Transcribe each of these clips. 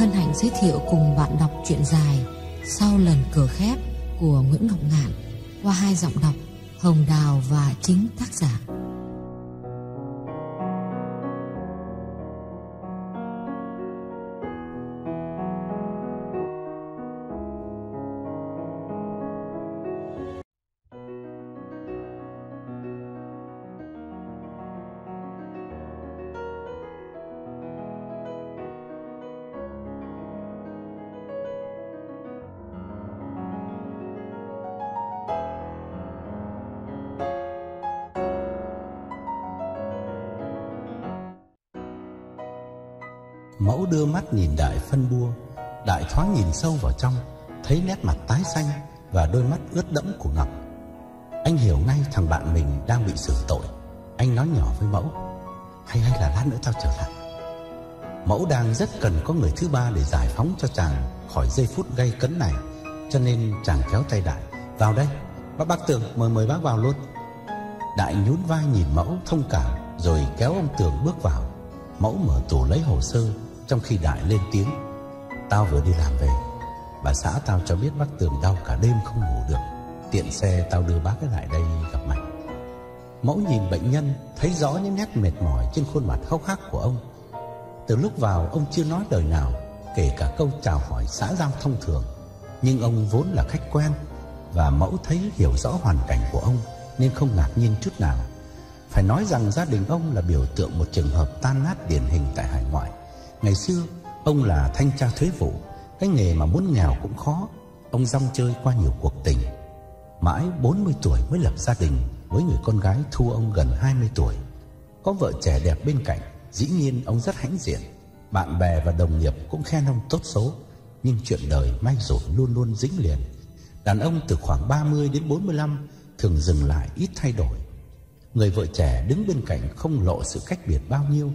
Hân hạnh giới thiệu cùng bạn đọc truyện dài Sau lần cửa khép của Nguyễn Ngọc Ngạn qua hai giọng đọc Hồng Đào và chính tác giả. Mắt nhìn đại phân bua, Đại thoáng nhìn sâu vào trong, Thấy nét mặt tái xanh Và đôi mắt ướt đẫm của Ngọc. Anh hiểu ngay thằng bạn mình đang bị xử tội. Anh nói nhỏ với mẫu, Hay hay là lát nữa tao trở lại. Mẫu đang rất cần có người thứ ba Để giải phóng cho chàng Khỏi giây phút gây cấn này, Cho nên chàng kéo tay Đại, Vào đây, Bác bác Tường, mời mời bác vào luôn. Đại nhún vai nhìn mẫu thông cảm, Rồi kéo ông Tường bước vào. Mẫu mở tủ lấy hồ sơ trong khi Đại lên tiếng, Tao vừa đi làm về, Bà xã tao cho biết bác Tường đau cả đêm không ngủ được. Tiện xe tao đưa bác lại đây gặp mày. Mẫu nhìn bệnh nhân, Thấy rõ những nét mệt mỏi Trên khuôn mặt khóc khắc của ông. Từ lúc vào, ông chưa nói lời nào, Kể cả câu chào hỏi xã giao thông thường. Nhưng ông vốn là khách quen, Và mẫu thấy hiểu rõ hoàn cảnh của ông, Nên không ngạc nhiên chút nào. Phải nói rằng gia đình ông là biểu tượng Một trường hợp tan nát điển hình tại hải ngoại. Ngày xưa, ông là thanh tra thuế vụ, Cái nghề mà muốn nghèo cũng khó. Ông rong chơi qua nhiều cuộc tình. Mãi 40 tuổi mới lập gia đình Với người con gái thua ông gần 20 tuổi. Có vợ trẻ đẹp bên cạnh, Dĩ nhiên ông rất hãnh diện. Bạn bè và đồng nghiệp cũng khen ông tốt số. Nhưng chuyện đời may rủi luôn luôn dính liền. Đàn ông từ khoảng 30 đến 45 Thường dừng lại ít thay đổi. Người vợ trẻ đứng bên cạnh không lộ sự cách biệt bao nhiêu.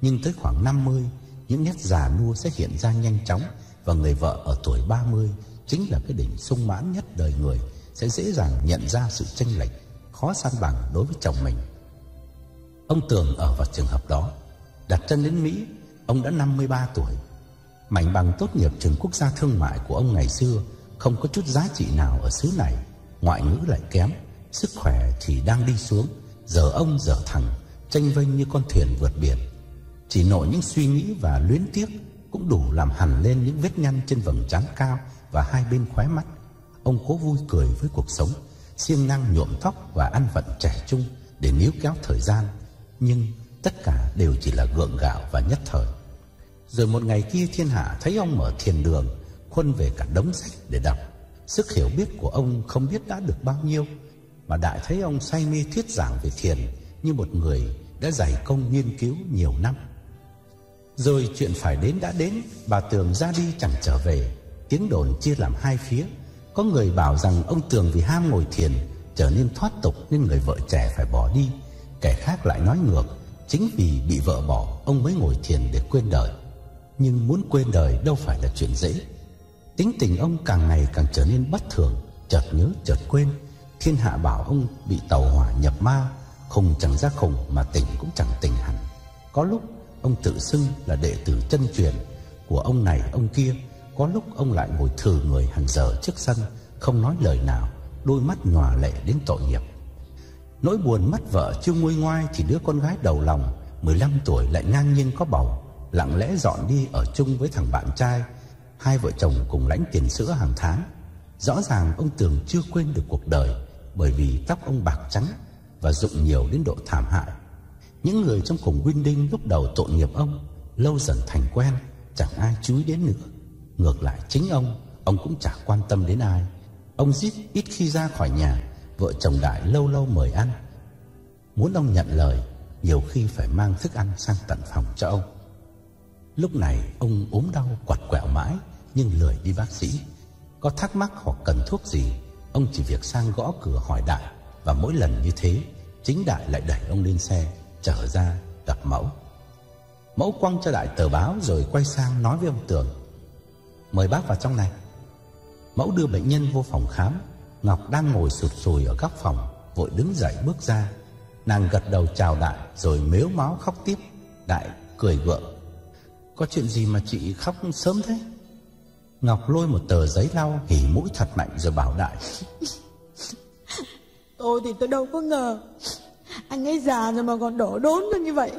Nhưng tới khoảng 50 những nét già nua sẽ hiện ra nhanh chóng và người vợ ở tuổi 30 chính là cái đỉnh sung mãn nhất đời người sẽ dễ dàng nhận ra sự chênh lệch khó san bằng đối với chồng mình. Ông Tường ở vào trường hợp đó, đặt chân đến Mỹ, ông đã 53 tuổi. Mảnh bằng tốt nghiệp trường quốc gia thương mại của ông ngày xưa không có chút giá trị nào ở xứ này, ngoại ngữ lại kém, sức khỏe thì đang đi xuống, giờ ông giờ thằng, tranh vênh như con thuyền vượt biển. Chỉ nổi những suy nghĩ và luyến tiếc Cũng đủ làm hẳn lên những vết nhăn trên vầng trán cao Và hai bên khóe mắt. Ông cố vui cười với cuộc sống, siêng năng nhuộm tóc và ăn vận trẻ trung Để níu kéo thời gian. Nhưng tất cả đều chỉ là gượng gạo và nhất thời. Rồi một ngày kia thiên hạ thấy ông mở thiền đường, Khuân về cả đống sách để đọc. Sức hiểu biết của ông không biết đã được bao nhiêu, Mà đại thấy ông say mê thuyết giảng về thiền Như một người đã dày công nghiên cứu nhiều năm rồi chuyện phải đến đã đến, Bà Tường ra đi chẳng trở về. Tiếng đồn chia làm hai phía. Có người bảo rằng ông Tường vì ham ngồi thiền, Trở nên thoát tục Nên người vợ trẻ phải bỏ đi. Kẻ khác lại nói ngược, Chính vì bị vợ bỏ, Ông mới ngồi thiền để quên đời. Nhưng muốn quên đời đâu phải là chuyện dễ. Tính tình ông càng ngày càng trở nên bất thường, Chợt nhớ, chợt quên. Thiên hạ bảo ông bị tàu hỏa nhập ma Khùng chẳng ra khùng Mà tỉnh cũng chẳng tỉnh hẳn. Có lúc Ông tự xưng là đệ tử chân truyền Của ông này, ông kia. Có lúc ông lại ngồi thử người hàng giờ trước sân, Không nói lời nào, Đôi mắt nhòa lệ đến tội nghiệp. Nỗi buồn mất vợ chưa nguôi ngoai Thì đứa con gái đầu lòng 15 tuổi lại ngang nhiên có bầu, Lặng lẽ dọn đi ở chung với thằng bạn trai. Hai vợ chồng cùng lãnh tiền sữa hàng tháng. Rõ ràng ông Tường chưa quên được cuộc đời Bởi vì tóc ông bạc trắng Và rụng nhiều đến độ thảm hại những người trong cùng Winding lúc đầu tội nghiệp ông, Lâu dần thành quen, Chẳng ai chú ý đến nữa. Ngược lại chính ông Ông cũng chẳng quan tâm đến ai. Ông giết ít khi ra khỏi nhà, Vợ chồng Đại lâu lâu mời ăn. Muốn ông nhận lời, Nhiều khi phải mang thức ăn sang tận phòng cho ông. Lúc này ông ốm đau quạt quẹo mãi, Nhưng lười đi bác sĩ. Có thắc mắc hoặc cần thuốc gì, Ông chỉ việc sang gõ cửa hỏi Đại. Và mỗi lần như thế, Chính Đại lại đẩy ông lên xe trở ra gặp mẫu. Mẫu quăng cho đại tờ báo rồi quay sang nói với ông Tường. Mời bác vào trong này. Mẫu đưa bệnh nhân vô phòng khám. Ngọc đang ngồi sụt sùi ở góc phòng, vội đứng dậy bước ra. Nàng gật đầu chào đại rồi mếu máu khóc tiếp. Đại cười gượng. Có chuyện gì mà chị khóc sớm thế Ngọc lôi một tờ giấy lau hỉ mũi thật mạnh rồi bảo Đại Tôi thì tôi đâu có ngờ anh ấy già rồi mà còn đổ đốn ra như vậy.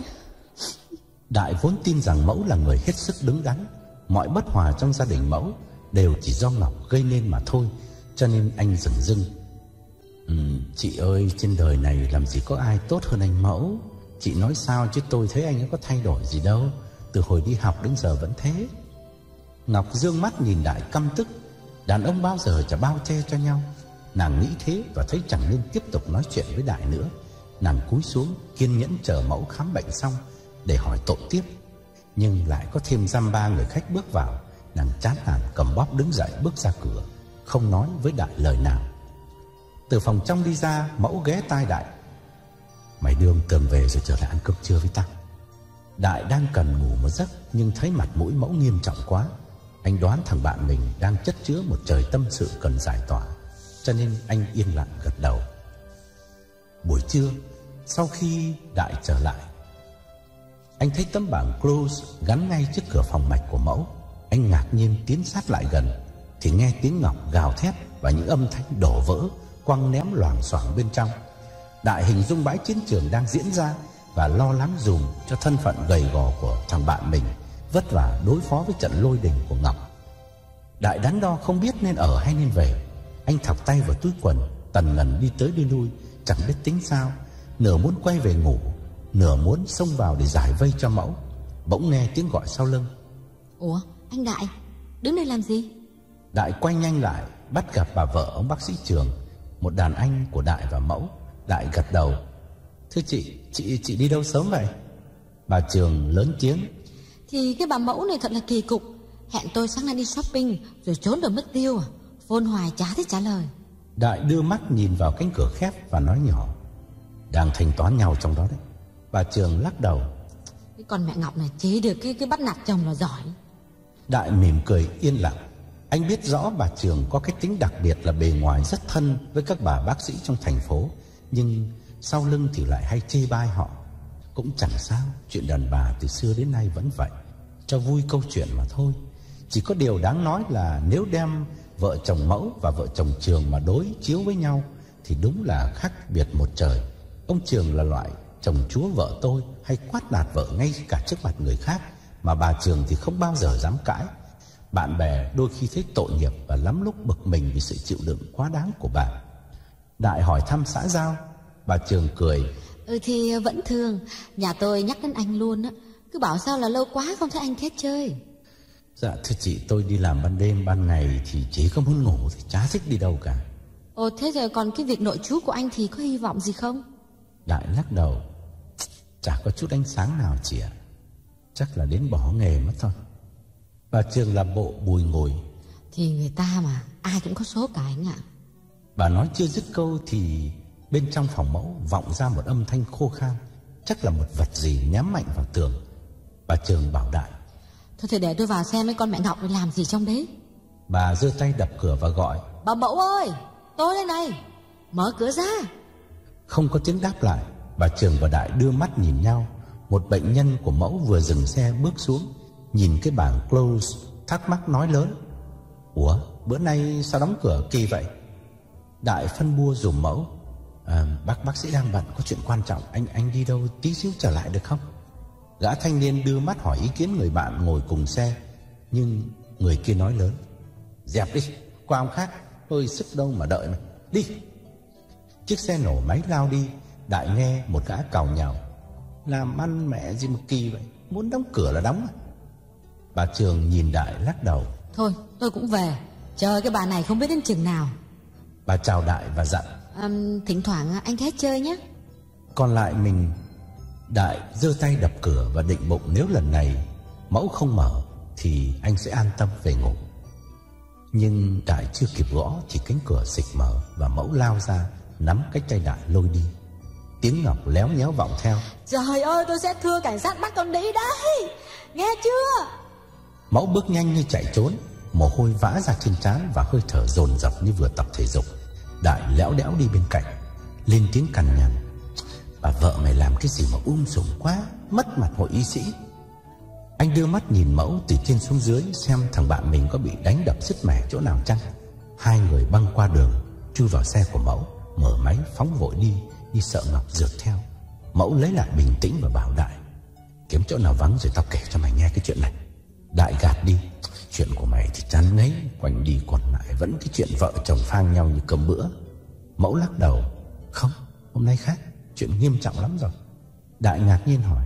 Đại vốn tin rằng mẫu là người hết sức đứng đắn Mọi bất hòa trong gia đình mẫu Đều chỉ do Ngọc gây nên mà thôi Cho nên anh dừng dưng. Ừ, Chị ơi trên đời này làm gì có ai tốt hơn anh mẫu? Chị nói sao chứ tôi thấy anh ấy có thay đổi gì đâu Từ hồi đi học đến giờ vẫn thế. Ngọc dương mắt nhìn Đại căm tức Đàn ông bao giờ chả bao che cho nhau. Nàng nghĩ thế và thấy chẳng nên tiếp tục nói chuyện với Đại nữa. Nàng cúi xuống, kiên nhẫn chờ mẫu khám bệnh xong Để hỏi tội tiếp. Nhưng lại có thêm giam ba người khách bước vào, Nàng chán nản cầm bóp đứng dậy bước ra cửa, Không nói với Đại lời nào. Từ phòng trong đi ra, Mẫu ghé tai Đại. Mày đưa ông Tường về rồi trở lại ăn cơm trưa với tao. Đại đang cần ngủ một giấc Nhưng thấy mặt mũi mẫu nghiêm trọng quá. Anh đoán thằng bạn mình đang chất chứa một trời tâm sự cần giải tỏa, Cho nên anh yên lặng gật đầu. Buổi trưa sau khi Đại trở lại, Anh thấy tấm bảng close Gắn ngay trước cửa phòng mạch của mẫu. Anh ngạc nhiên tiến sát lại gần, Thì nghe tiếng Ngọc gào thét Và những âm thanh đổ vỡ, Quăng ném loảng xoảng bên trong. Đại hình dung bãi chiến trường đang diễn ra Và lo lắng dùm cho thân phận gầy gò của thằng bạn mình, Vất vả đối phó với trận lôi đình của Ngọc. Đại đắn đo không biết nên ở hay nên về, Anh thọc tay vào túi quần, Tần ngần đi tới đi lui, Chẳng biết tính sao. Nửa muốn quay về ngủ Nửa muốn xông vào để giải vây cho mẫu. Bỗng nghe tiếng gọi sau lưng. Ủa anh Đại Đứng đây làm gì? Đại quay nhanh lại Bắt gặp bà vợ ông bác sĩ trường Một đàn anh của Đại và mẫu. Đại gật đầu. Thưa chị, chị chị đi đâu sớm vậy? Bà Trường lớn tiếng. Thì cái bà mẫu này thật là kỳ cục. Hẹn tôi sáng nay đi shopping Rồi trốn được mất tiêu à? Hoài chả thấy trả lời. Đại đưa mắt nhìn vào cánh cửa khép và nói nhỏ Đang thanh toán nhau trong đó đấy. Bà Trường lắc đầu. Cái con mẹ Ngọc này chế được cái cái bắt nạt chồng là giỏi. Đại mỉm cười yên lặng. Anh biết rõ bà Trường có cái tính đặc biệt là bề ngoài rất thân với các bà bác sĩ trong thành phố. Nhưng sau lưng thì lại hay chê bai họ. Cũng chẳng sao Chuyện đàn bà từ xưa đến nay vẫn vậy. Cho vui câu chuyện mà thôi. Chỉ có điều đáng nói là nếu đem vợ chồng mẫu và vợ chồng trường mà đối chiếu với nhau Thì đúng là khác biệt một trời Ông Trường là loại chồng chúa vợ tôi Hay quát nạt vợ ngay cả trước mặt người khác Mà bà Trường thì không bao giờ dám cãi. Bạn bè đôi khi thấy tội nghiệp Và lắm lúc bực mình vì sự chịu đựng quá đáng của bà. Đại hỏi thăm xã giao Bà Trường cười. Ừ thì vẫn thường Nhà tôi nhắc đến anh luôn á. Cứ bảo sao là lâu quá không thấy anh kết chơi. Dạ thưa chị tôi đi làm ban đêm ban ngày Thì chỉ có muốn ngủ thì chả thích đi đâu cả. Ồ thế rồi còn cái việc nội chú của anh thì có hy vọng gì không Đại lắc đầu. Chả có chút ánh sáng nào chị ạ. Chắc là đến bỏ nghề mất thôi. Bà Trường làm bộ bùi ngồi. Thì người ta mà Ai cũng có số cả anh ạ. Bà nói chưa dứt câu thì Bên trong phòng mẫu vọng ra một âm thanh khô khan. Chắc là một vật gì nhắm mạnh vào tường. Bà Trường bảo Đại. Thôi thì để tôi vào xem mấy con mẹ Ngọc làm gì trong đấy. Bà giơ tay đập cửa và gọi. Bà Mẫu ơi Tôi đây này. Mở cửa ra không có tiếng đáp lại Bà Trường và Đại đưa mắt nhìn nhau. Một bệnh nhân của mẫu vừa dừng xe bước xuống Nhìn cái bảng close Thắc mắc nói lớn. Ủa bữa nay sao đóng cửa kỳ vậy? Đại phân bua dùm mẫu. À, Bác bác sĩ đang bận có chuyện quan trọng Anh anh đi đâu tí xíu trở lại được không? Gã thanh niên đưa mắt hỏi ý kiến người bạn ngồi cùng xe Nhưng người kia nói lớn. Dẹp đi Qua ông khác Hơi sức đâu mà đợi mày Đi. Chiếc xe nổ máy lao đi Đại nghe một gã cào nhào. Làm ăn mẹ gì mà kỳ vậy Muốn đóng cửa là đóng à? Bà Trường nhìn Đại lắc đầu. Thôi tôi cũng về. Chờ cái bà này không biết đến chừng nào. Bà chào Đại và dặn. À, Thỉnh thoảng anh hết chơi nhé. Còn lại mình Đại giơ tay đập cửa và định bụng nếu lần này Mẫu không mở Thì anh sẽ an tâm về ngủ. Nhưng Đại chưa kịp gõ Thì cánh cửa xịch mở Và mẫu lao ra Nắm cái tay Đại lôi đi. Tiếng Ngọc léo nhéo vọng theo. Trời ơi tôi sẽ thưa cảnh sát bắt con đi đấy. Nghe chưa? Mẫu bước nhanh như chạy trốn Mồ hôi vã ra trên trán Và hơi thở dồn dập như vừa tập thể dục. Đại léo đẽo đi bên cạnh Lên tiếng cằn nhằn. Bà vợ mày làm cái gì mà um sùm quá Mất mặt hội y sĩ. Anh đưa mắt nhìn mẫu từ trên xuống dưới Xem thằng bạn mình có bị đánh đập sứt mẻ chỗ nào chăng. Hai người băng qua đường Chui vào xe của mẫu Mở máy phóng vội đi Như sợ Ngọc rượt theo. Mẫu lấy lại bình tĩnh và bảo Đại Kiếm chỗ nào vắng rồi tao kể cho mày nghe cái chuyện này. Đại gạt đi Chuyện của mày thì chán ngấy Quanh đi còn lại vẫn cái chuyện vợ chồng phang nhau như cơm bữa. Mẫu lắc đầu Không, hôm nay khác Chuyện nghiêm trọng lắm rồi. Đại ngạc nhiên hỏi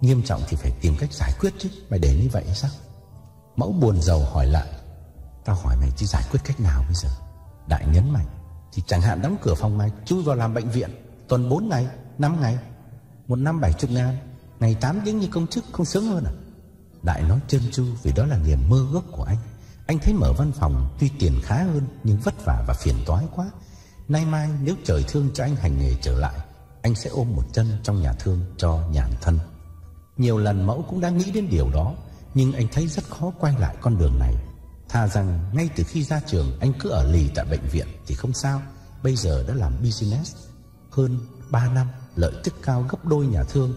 Nghiêm trọng thì phải tìm cách giải quyết chứ Mày để như vậy sao? Mẫu buồn rầu hỏi lại Tao hỏi mày chứ giải quyết cách nào bây giờ? Đại nhấn mạnh thì chẳng hạn đóng cửa phòng mày chui vào làm bệnh viện Tuần 4 ngày, 5 ngày Một năm 70 ngàn Ngày 8 tiếng như công chức không sướng hơn à? Đại nói chân chu vì đó là niềm mơ ước của anh. Anh thấy mở văn phòng tuy tiền khá hơn Nhưng vất vả và phiền toái quá. Nay mai nếu trời thương cho anh hành nghề trở lại Anh sẽ ôm một chân trong nhà thương cho nhàn thân. Nhiều lần mẫu cũng đã nghĩ đến điều đó Nhưng anh thấy rất khó quay lại con đường này. Thà rằng ngay từ khi ra trường, Anh cứ ở lì tại bệnh viện Thì không sao. Bây giờ đã làm business Hơn 3 năm, lợi tức cao gấp đôi nhà thương.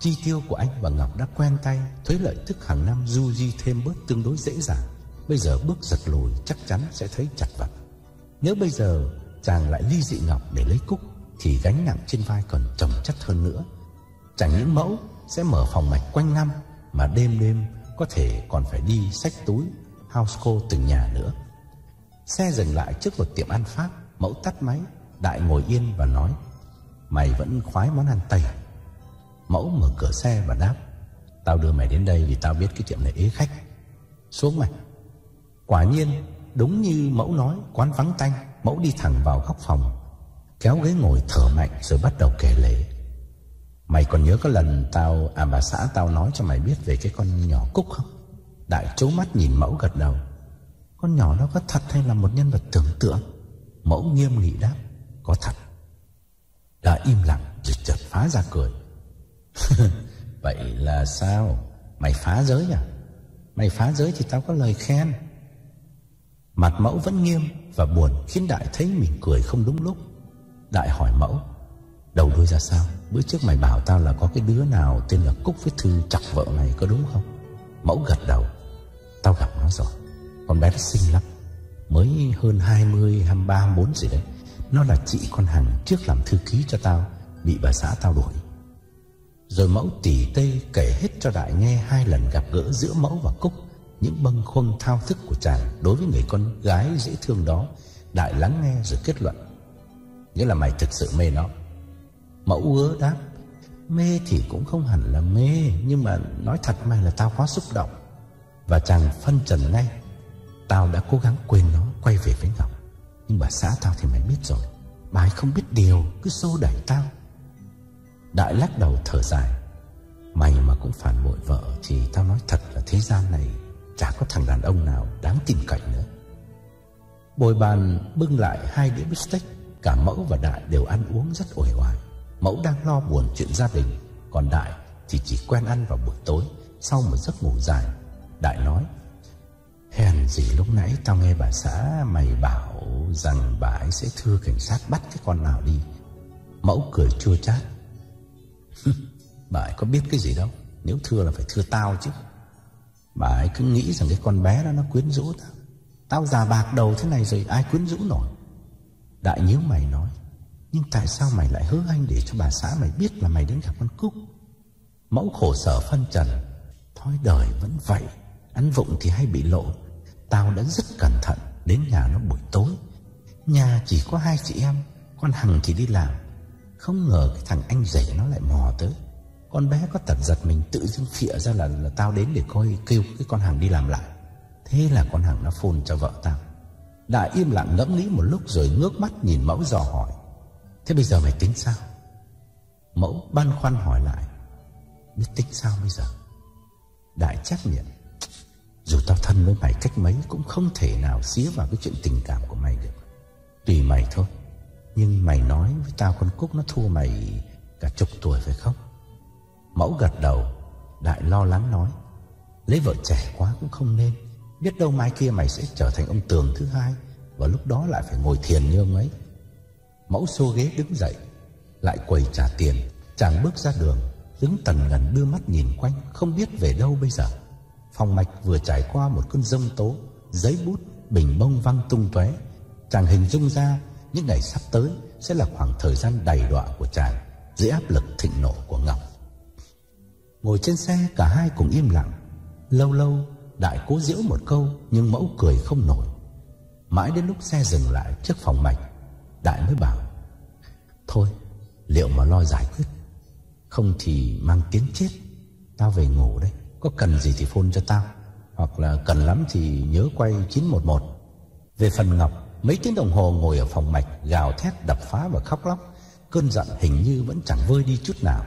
Chi tiêu của anh và Ngọc đã quen tay, Thuế lợi tức hàng năm du di thêm bớt tương đối dễ dàng. Bây giờ bước giật lùi chắc chắn sẽ thấy chặt vật. Nếu bây giờ, chàng lại ly dị Ngọc để lấy Cúc, Thì gánh nặng trên vai còn chồng chất hơn nữa. Chẳng những mẫu sẽ mở phòng mạch quanh năm, Mà đêm đêm có thể còn phải đi sách túi. Houseco từng nhà nữa. Xe dừng lại trước một tiệm ăn Pháp, Mẫu tắt máy, Đại ngồi yên và nói, Mày vẫn khoái món ăn Tây. Mẫu mở cửa xe và đáp, Tao đưa mày đến đây vì tao biết cái tiệm này ế khách. Xuống mày. Quả nhiên, đúng như mẫu nói, Quán vắng tanh, Mẫu đi thẳng vào góc phòng, Kéo ghế ngồi thở mạnh rồi bắt đầu kể lể. Mày còn nhớ có lần tao À bà xã tao nói cho mày biết về cái con nhỏ Cúc không? Đại chấu mắt nhìn mẫu gật đầu. Con nhỏ nó có thật hay là một nhân vật tưởng tượng? Mẫu nghiêm nghị đáp, Có thật. Đã im lặng rồi chợt phá ra cười. Vậy là sao? Mày phá giới à? Mày phá giới thì tao có lời khen. Mặt mẫu vẫn nghiêm Và buồn khiến Đại thấy mình cười không đúng lúc. Đại hỏi mẫu, Đầu đuôi ra sao? Bữa trước mày bảo tao là có cái đứa nào Tên là Cúc với Thư chọc vợ mày, có đúng không? Mẫu gật đầu. Tao gặp nó rồi. Con bé nó xinh lắm. Mới hơn 20, 23, 24 gì đấy. Nó là chị con Hằng trước làm thư ký cho tao Bị bà xã tao đuổi. Rồi mẫu tỉ tê kể hết cho Đại nghe Hai lần gặp gỡ giữa mẫu và Cúc. Những bâng khuâng thao thức của chàng Đối với người con gái dễ thương đó Đại lắng nghe rồi kết luận. Nghĩa là mày thực sự mê nó. Mẫu ứa đáp Mê thì cũng không hẳn là mê Nhưng mà nói thật mày là tao quá xúc động. Và chàng phân trần ngay. Tao đã cố gắng quên nó, Quay về với Ngọc. Nhưng bà xã tao thì mày biết rồi. Bà ấy không biết điều, Cứ xô đẩy tao. Đại lắc đầu thở dài. Mày mà cũng phản bội vợ Thì tao nói thật là thế gian này Chả có thằng đàn ông nào đáng tin cậy nữa. Bồi bàn bưng lại hai đĩa bít Cả mẫu và đại đều ăn uống rất ổi hoài Mẫu đang lo buồn chuyện gia đình, Còn đại thì chỉ quen ăn vào buổi tối Sau một giấc ngủ dài. Đại nói Hèn gì lúc nãy tao nghe bà xã mày bảo rằng bà ấy sẽ thưa cảnh sát bắt cái con nào đi. Mẫu cười chua chát. bà ấy có biết cái gì đâu, nếu thưa là phải thưa tao chứ. Bà ấy cứ nghĩ rằng cái con bé đó nó quyến rũ tao. Tao già bạc đầu thế này rồi ai quyến rũ nổi. Đại nhíu mày nói, nhưng tại sao mày lại hứa anh để cho bà xã mày biết là mày đến gặp con Cúc? Mẫu khổ sở phân trần, thôi đời vẫn vậy, ăn vụng thì hay bị lộ. Tao đã rất cẩn thận Đến nhà nó buổi tối Nhà chỉ có hai chị em Con Hằng thì đi làm Không ngờ cái thằng anh rể nó lại mò tới Con bé có tật giật mình tự dưng phịa ra là, là tao đến để coi kêu cái con Hằng đi làm lại Thế là con Hằng nó phun cho vợ tao Đại im lặng ngẫm nghĩ một lúc rồi ngước mắt nhìn mẫu dò hỏi Thế bây giờ mày tính sao? Mẫu băn khoăn hỏi lại Biết tính sao bây giờ? Đại chắc miệng dù tao thân với mày cách mấy Cũng không thể nào xía vào cái chuyện tình cảm của mày được. Tùy mày thôi, Nhưng mày nói với tao con Cúc nó thua mày Cả chục tuổi phải không? Mẫu gật đầu, Đại lo lắng nói, Lấy vợ trẻ quá cũng không nên. Biết đâu mai kia mày sẽ trở thành ông tường thứ hai, Và lúc đó lại phải ngồi thiền như ông ấy. Mẫu xô ghế đứng dậy, Lại quầy trả tiền, Chàng bước ra đường Đứng tần ngần đưa mắt nhìn quanh, Không biết về đâu bây giờ. Phòng mạch vừa trải qua một cơn rông tố Giấy bút, bình bông văng tung tóe. Chàng hình dung ra Những ngày sắp tới Sẽ là khoảng thời gian đầy đọa của chàng Dưới áp lực thịnh nộ của Ngọc. Ngồi trên xe cả hai cùng im lặng. Lâu lâu Đại cố giễu một câu Nhưng mẫu cười không nổi. Mãi đến lúc xe dừng lại trước phòng mạch Đại mới bảo Thôi liệu mà lo giải quyết? Không thì mang tiếng chết Tao về ngủ đây. Có cần gì thì phone cho tao. Hoặc là cần lắm thì nhớ quay 911 Về phần Ngọc, Mấy tiếng đồng hồ ngồi ở phòng mạch, Gào thét, đập phá và khóc lóc. Cơn giận hình như vẫn chẳng vơi đi chút nào.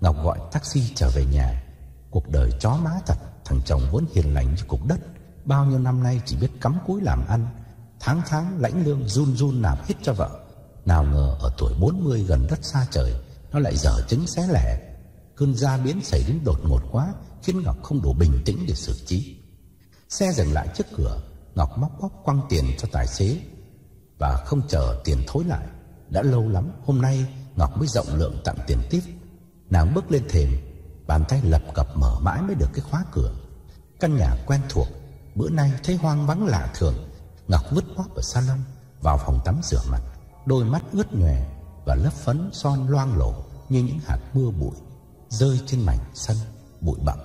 Ngọc gọi taxi trở về nhà. Cuộc đời chó má thật, Thằng chồng vốn hiền lành như cục đất. Bao nhiêu năm nay chỉ biết cắm cúi làm ăn. Tháng tháng lãnh lương run run nạp hết cho vợ. Nào ngờ ở tuổi 40 gần đất xa trời, Nó lại dở trứng xé lẻ. Cơn gia biến xảy đến đột ngột quá Khiến Ngọc không đủ bình tĩnh để xử trí. Xe dừng lại trước cửa, Ngọc móc bóp quăng tiền cho tài xế. Và không chờ tiền thối lại, Đã lâu lắm, hôm nay Ngọc mới rộng lượng tặng tiền tiếp. Nàng bước lên thềm, Bàn tay lập cập mở mãi mới được cái khóa cửa. Căn nhà quen thuộc, Bữa nay thấy hoang vắng lạ thường. Ngọc vứt bóp ở salon, Vào phòng tắm rửa mặt. Đôi mắt ướt nhòe Và lớp phấn son loang lổ Như những hạt mưa bụi, Rơi trên mảnh sân, bụi bặm.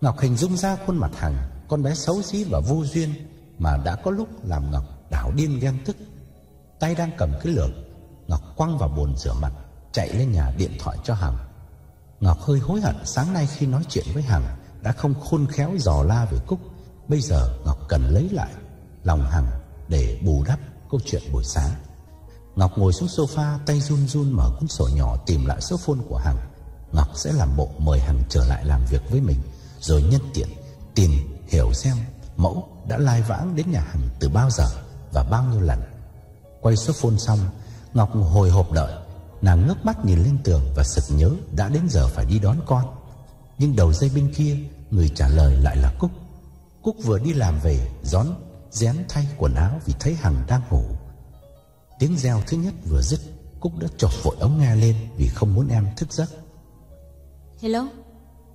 Ngọc hình dung ra khuôn mặt Hằng, Con bé xấu xí và vô duyên Mà đã có lúc làm Ngọc đảo điên ghen tức. Tay đang cầm cái lược, Ngọc quăng vào bồn rửa mặt, Chạy lên nhà điện thoại cho Hằng. Ngọc hơi hối hận sáng nay khi nói chuyện với Hằng Đã không khôn khéo dò la về Cúc. Bây giờ Ngọc cần lấy lại lòng Hằng để bù đắp câu chuyện buổi sáng. Ngọc ngồi xuống sofa, Tay run run mở cuốn sổ nhỏ Tìm lại số phone của Hằng. Ngọc sẽ làm bộ mời Hằng trở lại làm việc với mình. Rồi nhân tiện Tìm hiểu xem mẫu đã lai vãng đến nhà Hằng từ bao giờ Và bao nhiêu lần Quay số phone xong Ngọc hồi hộp đợi Nàng ngước mắt nhìn lên tường và sực nhớ đã đến giờ phải đi đón con. Nhưng đầu dây bên kia, người trả lời lại là Cúc. Cúc vừa đi làm về, gión, dén thay quần áo vì thấy Hằng đang ngủ. Tiếng reo thứ nhất vừa dứt, Cúc đã chọc vội ống nghe lên vì không muốn em thức giấc. Hello?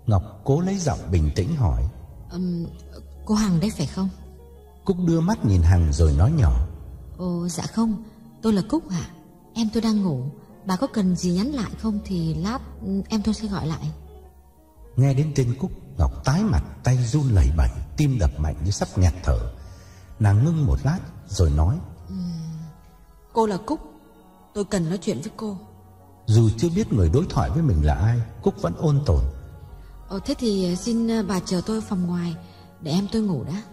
Ngọc cố lấy giọng bình tĩnh hỏi. Um, cô Hằng đấy phải không? Cúc đưa mắt nhìn Hằng rồi nói nhỏ. Ồ dạ không, tôi là Cúc hả? Em tôi đang ngủ Bà có cần gì nhắn lại không Thì lát em tôi sẽ gọi lại Nghe đến tên Cúc Ngọc tái mặt tay run lẩy bẩy Tim đập mạnh như sắp nghẹt thở Nàng ngưng một lát rồi nói uhm, Cô là Cúc Tôi cần nói chuyện với cô Dù chưa biết người đối thoại với mình là ai Cúc vẫn ôn tồn Ồ thế thì ờ, xin ờ, bà chờ tôi phòng ngoài Để em tôi ngủ đã.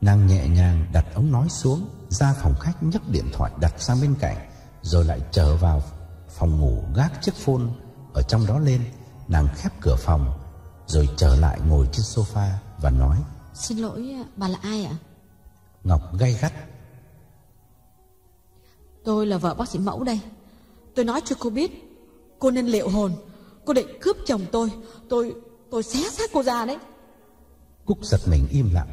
Nàng nhẹ nhàng đặt ống nói xuống Ra phòng khách nhấc điện thoại đặt sang bên cạnh Rồi lại trở vào phòng ngủ gác chiếc phone ở trong đó lên. Nàng khép cửa phòng rồi trở lại ngồi trên sofa và nói xin lỗi bà là ai ạ? Ngọc gay gắt. Tôi là vợ bác sĩ mẫu đây. Tôi nói cho cô biết cô nên liệu hồn cô định cướp chồng tôi. Tôi tôi xé xác cô ra đấy. Cúc giật mình im lặng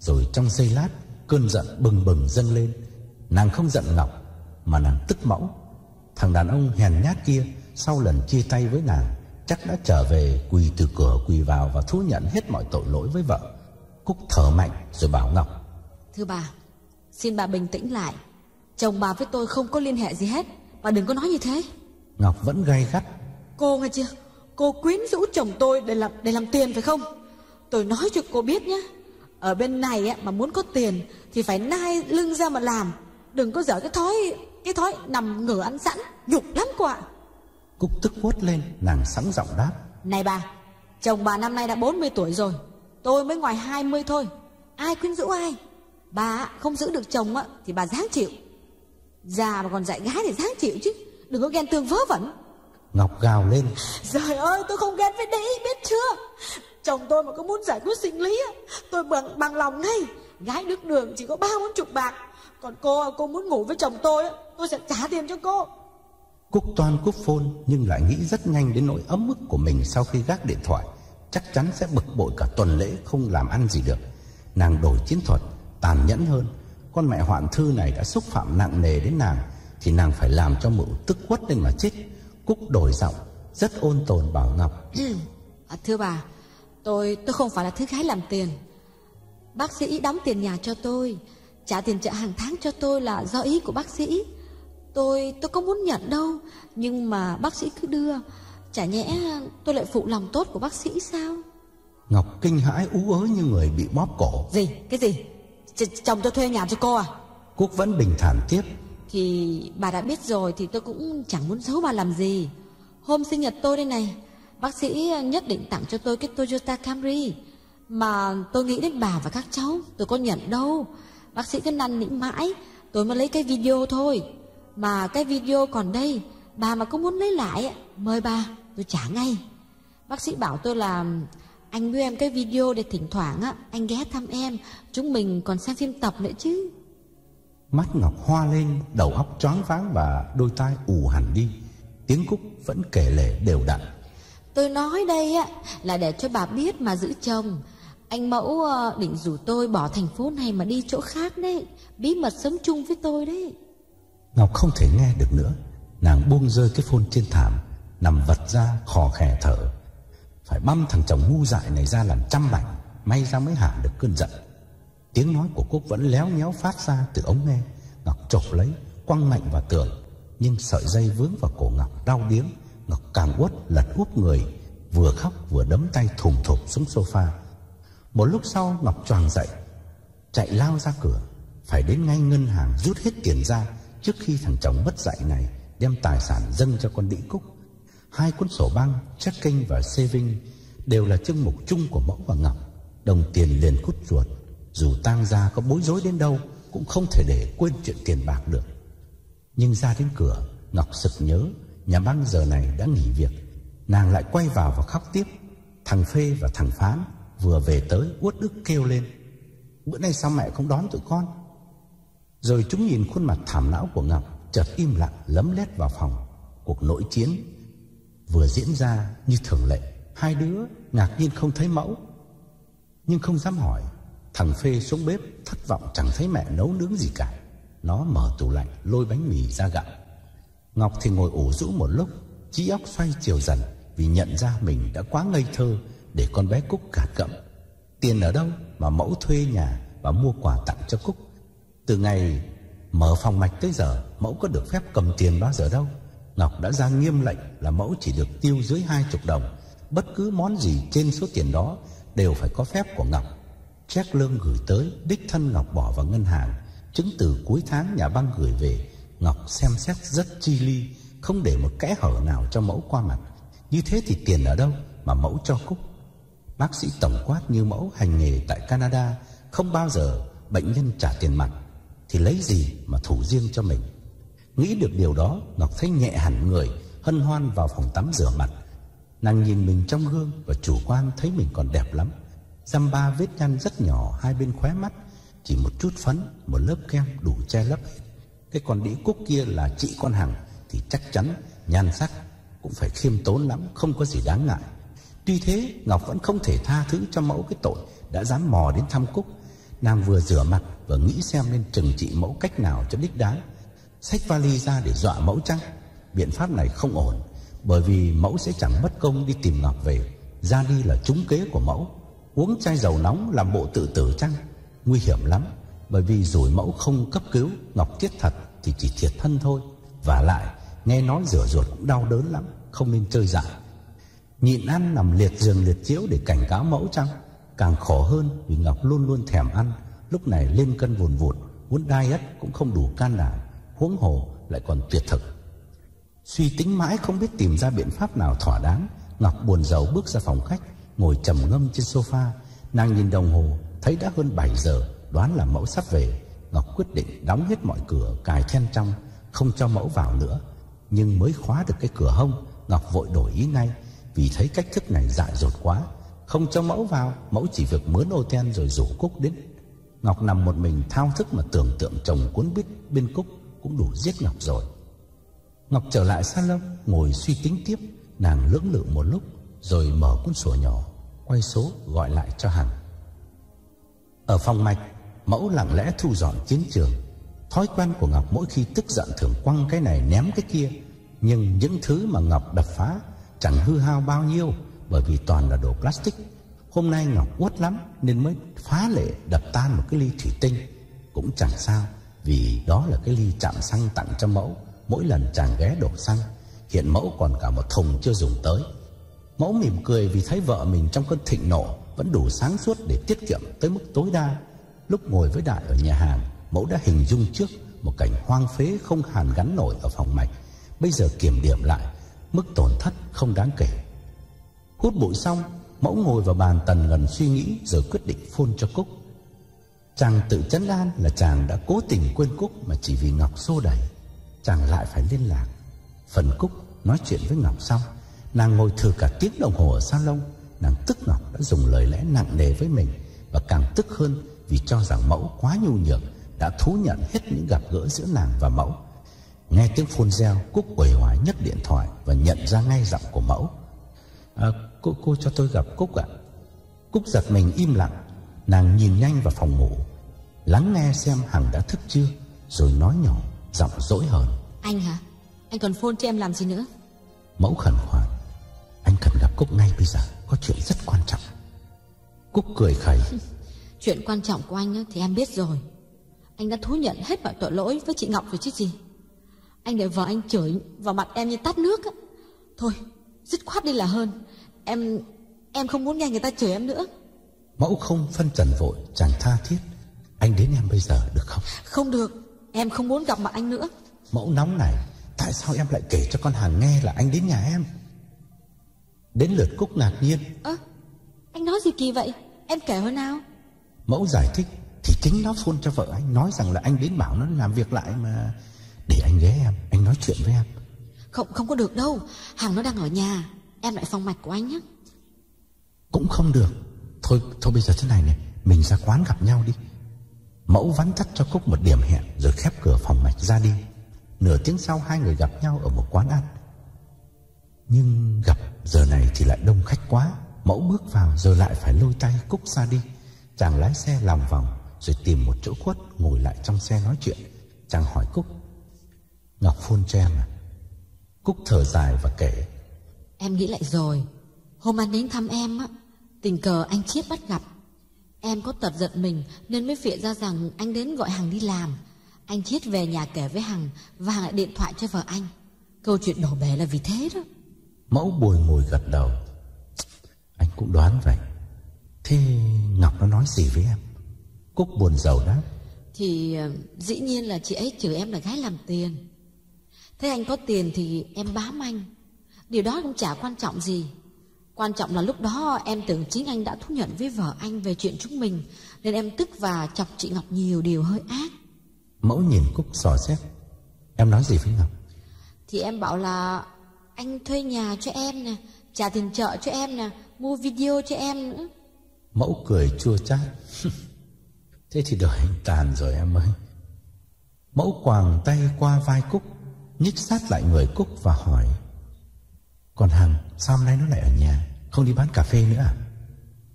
rồi trong giây lát cơn giận bừng bừng dâng lên. Nàng không giận ngọc mà nàng tức mẫu. Thằng đàn ông hèn nhát kia Sau lần chia tay với nàng Chắc đã trở về quỳ từ cửa quỳ vào Và thú nhận hết mọi tội lỗi với vợ. Cúc thở mạnh rồi bảo Ngọc. Thưa bà Xin bà bình tĩnh lại. Chồng bà với tôi không có liên hệ gì hết Bà đừng có nói như thế. Ngọc vẫn gay gắt. Cô nghe chưa Cô quyến rũ chồng tôi để làm để làm tiền phải không? Tôi nói cho cô biết nhé. Ở bên này á, mà muốn có tiền Thì phải nai lưng ra mà làm. Đừng có dở cái thói cái thói nằm ngửa ăn sẵn Nhục lắm cô ạ. Cúc tức quất lên Nàng sẵn giọng đáp. Này bà Chồng bà năm nay đã 40 tuổi rồi Tôi mới ngoài 20 thôi. Ai quyến rũ ai? Bà không giữ được chồng á Thì bà dáng chịu. Già mà còn dạy gái thì dáng chịu chứ Đừng có ghen tương vớ vẩn Ngọc gào lên. Trời ơi tôi không ghen với Đĩ biết chưa? Chồng tôi mà có muốn giải quyết sinh lý Tôi bằng, bằng lòng ngay. Gái nước đường chỉ có ba bốn chục bạc. Còn cô cô muốn ngủ với chồng tôi Tôi sẽ trả tiền cho cô. Cúc toan cúc phôn Nhưng lại nghĩ rất nhanh đến nỗi ấm ức của mình Sau khi gác điện thoại. Chắc chắn sẽ bực bội cả tuần lễ Không làm ăn gì được. Nàng đổi chiến thuật tàn nhẫn hơn. Con mẹ hoạn thư này đã xúc phạm nặng nề đến nàng Thì nàng phải làm cho mụ tức quất lên mà chết Cúc đổi giọng Rất ôn tồn bảo Ngọc. À, Thưa bà Tôi tôi không phải là thứ gái làm tiền. Bác sĩ đóng tiền nhà cho tôi Trả tiền trợ hàng tháng cho tôi là do ý của bác sĩ. Tôi tôi có muốn nhận đâu Nhưng mà bác sĩ cứ đưa. Chả nhẽ tôi lại phụ lòng tốt của bác sĩ sao? Ngọc kinh hãi ú ớ như người bị bóp cổ. Gì? Cái gì? Ch Chồng tôi thuê nhà cho cô à? Cúc vẫn bình thản tiếp thì bà đã biết rồi Thì tôi cũng chẳng muốn giấu bà làm gì. Hôm sinh nhật tôi đây này, Bác sĩ nhất định tặng cho tôi cái Toyota Camry. Mà tôi nghĩ đến bà và các cháu, Tôi có nhận đâu. Bác sĩ cứ năn nỉ mãi, Tôi mới lấy cái video thôi. Mà cái video còn đây, Bà mà có muốn lấy lại Mời bà, tôi trả ngay. Bác sĩ bảo tôi là, Anh đưa em cái video để thỉnh thoảng á, Anh ghé thăm em, Chúng mình còn xem phim tập nữa chứ. Mắt Ngọc hoa lên Đầu óc choáng váng và đôi tai ù hẳn đi. Tiếng Cúc vẫn kể lể đều đặn. Tôi nói đây á là để cho bà biết mà giữ chồng. Anh mẫu ờ, định rủ tôi bỏ thành phố này mà đi chỗ khác đấy. Bí mật sống chung với tôi đấy. Ngọc không thể nghe được nữa. Nàng buông rơi cái phôn trên thảm Nằm vật ra khò khè thở. Phải băm thằng chồng ngu dại này ra làm trăm mảnh May ra mới hạ được cơn giận Tiếng nói của Cúc vẫn léo nhéo phát ra từ ống nghe. Ngọc chộp lấy, Quăng mạnh vào tường. Nhưng sợi dây vướng vào cổ Ngọc đau điếng. Ngọc càng uất, lật úp người. Vừa khóc, vừa đấm tay thùng thụp xuống sofa. Một lúc sau, Ngọc choàng dậy. Chạy lao ra cửa. Phải đến ngay ngân hàng rút hết tiền ra Trước khi thằng chồng mất dạy này Đem tài sản dâng cho con đĩ cúc. Hai cuốn sổ băng, Checking và saving Đều là chương mục chung của mẫu và Ngọc. Đồng tiền liền cút ruột. Dù tang gia có bối rối đến đâu, Cũng không thể để quên chuyện tiền bạc được. Nhưng ra đến cửa, Ngọc sực nhớ, Nhà băng giờ này đã nghỉ việc. Nàng lại quay vào và khóc tiếp. Thằng Phê và thằng Phán Vừa về tới, uất ức kêu lên. Bữa nay sao mẹ không đón tụi con? Rồi chúng nhìn khuôn mặt thảm não của Ngọc Chợt im lặng, lấm lét vào phòng. Cuộc nội chiến Vừa diễn ra như thường lệ. Hai đứa ngạc nhiên không thấy mẫu, Nhưng không dám hỏi Thằng Phê xuống bếp, thất vọng chẳng thấy mẹ nấu nướng gì cả. Nó mở tủ lạnh, lôi bánh mì ra gặm. Ngọc thì ngồi ủ rũ một lúc, Trí óc xoay chiều dần Vì nhận ra mình đã quá ngây thơ Để con bé Cúc gạt gẫm. Tiền ở đâu mà mẫu thuê nhà Và mua quà tặng cho Cúc? Từ ngày mở phòng mạch tới giờ, Mẫu có được phép cầm tiền bao giờ đâu. Ngọc đã ra nghiêm lệnh là mẫu chỉ được tiêu dưới hai chục đồng. Bất cứ món gì trên số tiền đó Đều phải có phép của Ngọc. Check lương gửi tới, Đích thân Ngọc bỏ vào ngân hàng. Chứng từ cuối tháng nhà băng gửi về, Ngọc xem xét rất chi ly Không để một kẽ hở nào cho mẫu qua mặt. Như thế thì tiền ở đâu Mà mẫu cho Cúc? Bác sĩ tổng quát như mẫu hành nghề tại Canada, Không bao giờ bệnh nhân trả tiền mặt, Thì lấy gì mà thủ riêng cho mình? Nghĩ được điều đó, Ngọc thấy nhẹ hẳn người, Hân hoan vào phòng tắm rửa mặt. Nàng nhìn mình trong gương Và chủ quan thấy mình còn đẹp lắm. Dăm ba vết nhăn rất nhỏ, Hai bên khóe mắt, Chỉ một chút phấn, Một lớp kem đủ che lấp hết. Cái con đĩ cúc kia là chị con Hằng, Thì chắc chắn nhan sắc Cũng phải khiêm tốn lắm, Không có gì đáng ngại. Tuy thế, Ngọc vẫn không thể tha thứ cho mẫu cái tội Đã dám mò đến thăm Cúc. Nàng vừa rửa mặt Và nghĩ xem nên trừng trị mẫu cách nào cho đích đáng. Xách vali ra để dọa mẫu chăng? Biện pháp này không ổn, Bởi vì mẫu sẽ chẳng mất công đi tìm Ngọc về. Ra đi là trúng kế của mẫu. Uống chai dầu nóng làm bộ tự tử chăng? Nguy hiểm lắm, bởi vì rủi mẫu không cấp cứu, Ngọc chết thật thì chỉ thiệt thân thôi. Và lại, nghe nói rửa ruột cũng đau đớn lắm, Không nên chơi dại. Nhịn ăn nằm liệt giường liệt chiếu để cảnh cáo mẫu chăng? Càng khổ hơn vì Ngọc luôn luôn thèm ăn, Lúc này lên cân vùn vụt, Muốn diet cũng không đủ can đảm, Huống hồ lại còn tuyệt thực. Suy tính mãi không biết tìm ra biện pháp nào thỏa đáng, Ngọc buồn giàu bước ra phòng khách Ngồi trầm ngâm trên sofa, Nàng nhìn đồng hồ, Thấy đã hơn 7 giờ, Đoán là mẫu sắp về. Ngọc quyết định đóng hết mọi cửa, Cài then trong, Không cho mẫu vào nữa. Nhưng mới khóa được cái cửa hông, Ngọc vội đổi ý ngay, Vì thấy cách thức này dại dột quá. Không cho mẫu vào, Mẫu chỉ việc mướn ô ten rồi rủ Cúc đến. Ngọc nằm một mình thao thức mà tưởng tượng chồng cuốn bít bên Cúc Cũng đủ giết Ngọc rồi. Ngọc trở lại salon, Ngồi suy tính tiếp. Nàng lưỡng lự một lúc rồi mở cuốn sổ nhỏ, Quay số gọi lại cho Hằng Ở phòng mạch, Mẫu lặng lẽ thu dọn chiến trường Thói quen của Ngọc mỗi khi tức giận thường quăng cái này ném cái kia Nhưng những thứ mà Ngọc đập phá chẳng hư hao bao nhiêu, bởi vì toàn là đồ plastic. Hôm nay Ngọc uất lắm nên mới phá lệ đập tan một cái ly thủy tinh. Cũng chẳng sao, vì đó là cái ly chạm xăng tặng cho mẫu mỗi lần chàng ghé đổ xăng. Hiện mẫu còn cả một thùng chưa dùng tới. Mẫu mỉm cười vì thấy vợ mình trong cơn thịnh nộ vẫn đủ sáng suốt để tiết kiệm tới mức tối đa. Lúc ngồi với Đại ở nhà hàng, mẫu đã hình dung trước một cảnh hoang phế không hàn gắn nổi ở phòng mạch. Bây giờ kiểm điểm lại, mức tổn thất không đáng kể. Hút bụi xong, mẫu ngồi vào bàn tần ngần suy nghĩ rồi quyết định phôn cho Cúc. Chàng tự chấn an là chàng đã cố tình quên Cúc mà chỉ vì Ngọc xô đẩy. Chàng lại phải liên lạc. Phần Cúc nói chuyện với Ngọc xong, nàng ngồi thử cả tiếng đồng hồ ở salon. Nàng tức Ngọc đã dùng lời lẽ nặng nề với mình và càng tức hơn vì cho rằng mẫu quá nhu nhược đã thú nhận hết những gặp gỡ giữa nàng và mẫu. Nghe tiếng phone reo, Cúc quẩy hoài nhấc điện thoại và nhận ra ngay giọng của mẫu. À, cô cô cho tôi gặp Cúc ạ. Cúc giật mình im lặng, nàng nhìn nhanh vào phòng ngủ, lắng nghe xem Hằng đã thức chưa, rồi nói nhỏ, giọng dỗi hờn. Anh hả? Anh còn phone cho em làm gì nữa? Mẫu khẩn khoản, Cúc ngay bây giờ, có chuyện rất quan trọng. Cúc cười khẩy. Chuyện quan trọng của anh thì em biết rồi. Anh đã thú nhận hết mọi tội lỗi với chị Ngọc rồi chứ gì. Anh để vợ anh chửi vào mặt em như tát nước á. Thôi, dứt khoát đi là hơn. Em em không muốn nghe người ta chửi em nữa. Mẫu không phân trần vội, chàng tha thiết. Anh đến em bây giờ được không? Không được, em không muốn gặp mặt anh nữa. Mẫu nóng này, tại sao em lại kể cho con hàng nghe là anh đến nhà em? Đến lượt Cúc ngạc nhiên. Ơ, anh nói gì kỳ vậy? Em kể hồi nào? Mẫu giải thích thì chính nó phone cho vợ anh nói rằng là anh đến bảo nó làm việc lại mà để anh ghé em, anh nói chuyện với em. Không không có được đâu, hàng nó đang ở nhà, em lại phòng mạch của anh nhé. Cũng không được. Thôi thôi bây giờ thế này này, mình ra quán gặp nhau đi. Mẫu vắn tắt cho Cúc một điểm hẹn rồi khép cửa phòng mạch ra đi. Nửa tiếng sau hai người gặp nhau ở một quán ăn. Nhưng gặp giờ này thì lại đông khách quá. Mẫu bước vào rồi lại phải lôi tay Cúc ra đi. Chàng lái xe lòng vòng rồi tìm một chỗ khuất ngồi lại trong xe nói chuyện. Chàng hỏi Cúc. Ngọc phun cho em à? Cúc thở dài và kể. Em nghĩ lại rồi, hôm anh đến thăm em á, tình cờ anh Chiết bắt gặp. Em có tật giận mình nên mới phịa ra rằng anh đến gọi Hằng đi làm. Anh Chiết về nhà kể với Hằng và Hằng lại điện thoại cho vợ anh. Câu chuyện đổ bể là vì thế đó. Mẫu bùi ngồi gật đầu. Anh cũng đoán vậy. Thế Ngọc nó nói gì với em? Cúc buồn rầu đáp. Thì ờ, dĩ nhiên là chị ấy chửi em là gái làm tiền. Thế anh có tiền thì em bám anh. Điều đó cũng chả quan trọng gì. Quan trọng là lúc đó em tưởng chính anh đã thú nhận với vợ anh về chuyện chúng mình Nên em tức và chọc chị Ngọc nhiều điều hơi ác Mẫu nhìn Cúc sò xét Em nói gì với Ngọc Thì em bảo là anh thuê nhà cho em nè Trả tiền chợ cho em nè Mua video cho em nữa. Mẫu cười chua chát. Thế thì đời anh tàn rồi em ơi. Mẫu quàng tay qua vai Cúc Nhích sát lại người Cúc và hỏi. Còn Hằng sao hôm nay nó lại ở nhà Không đi bán cà phê nữa à?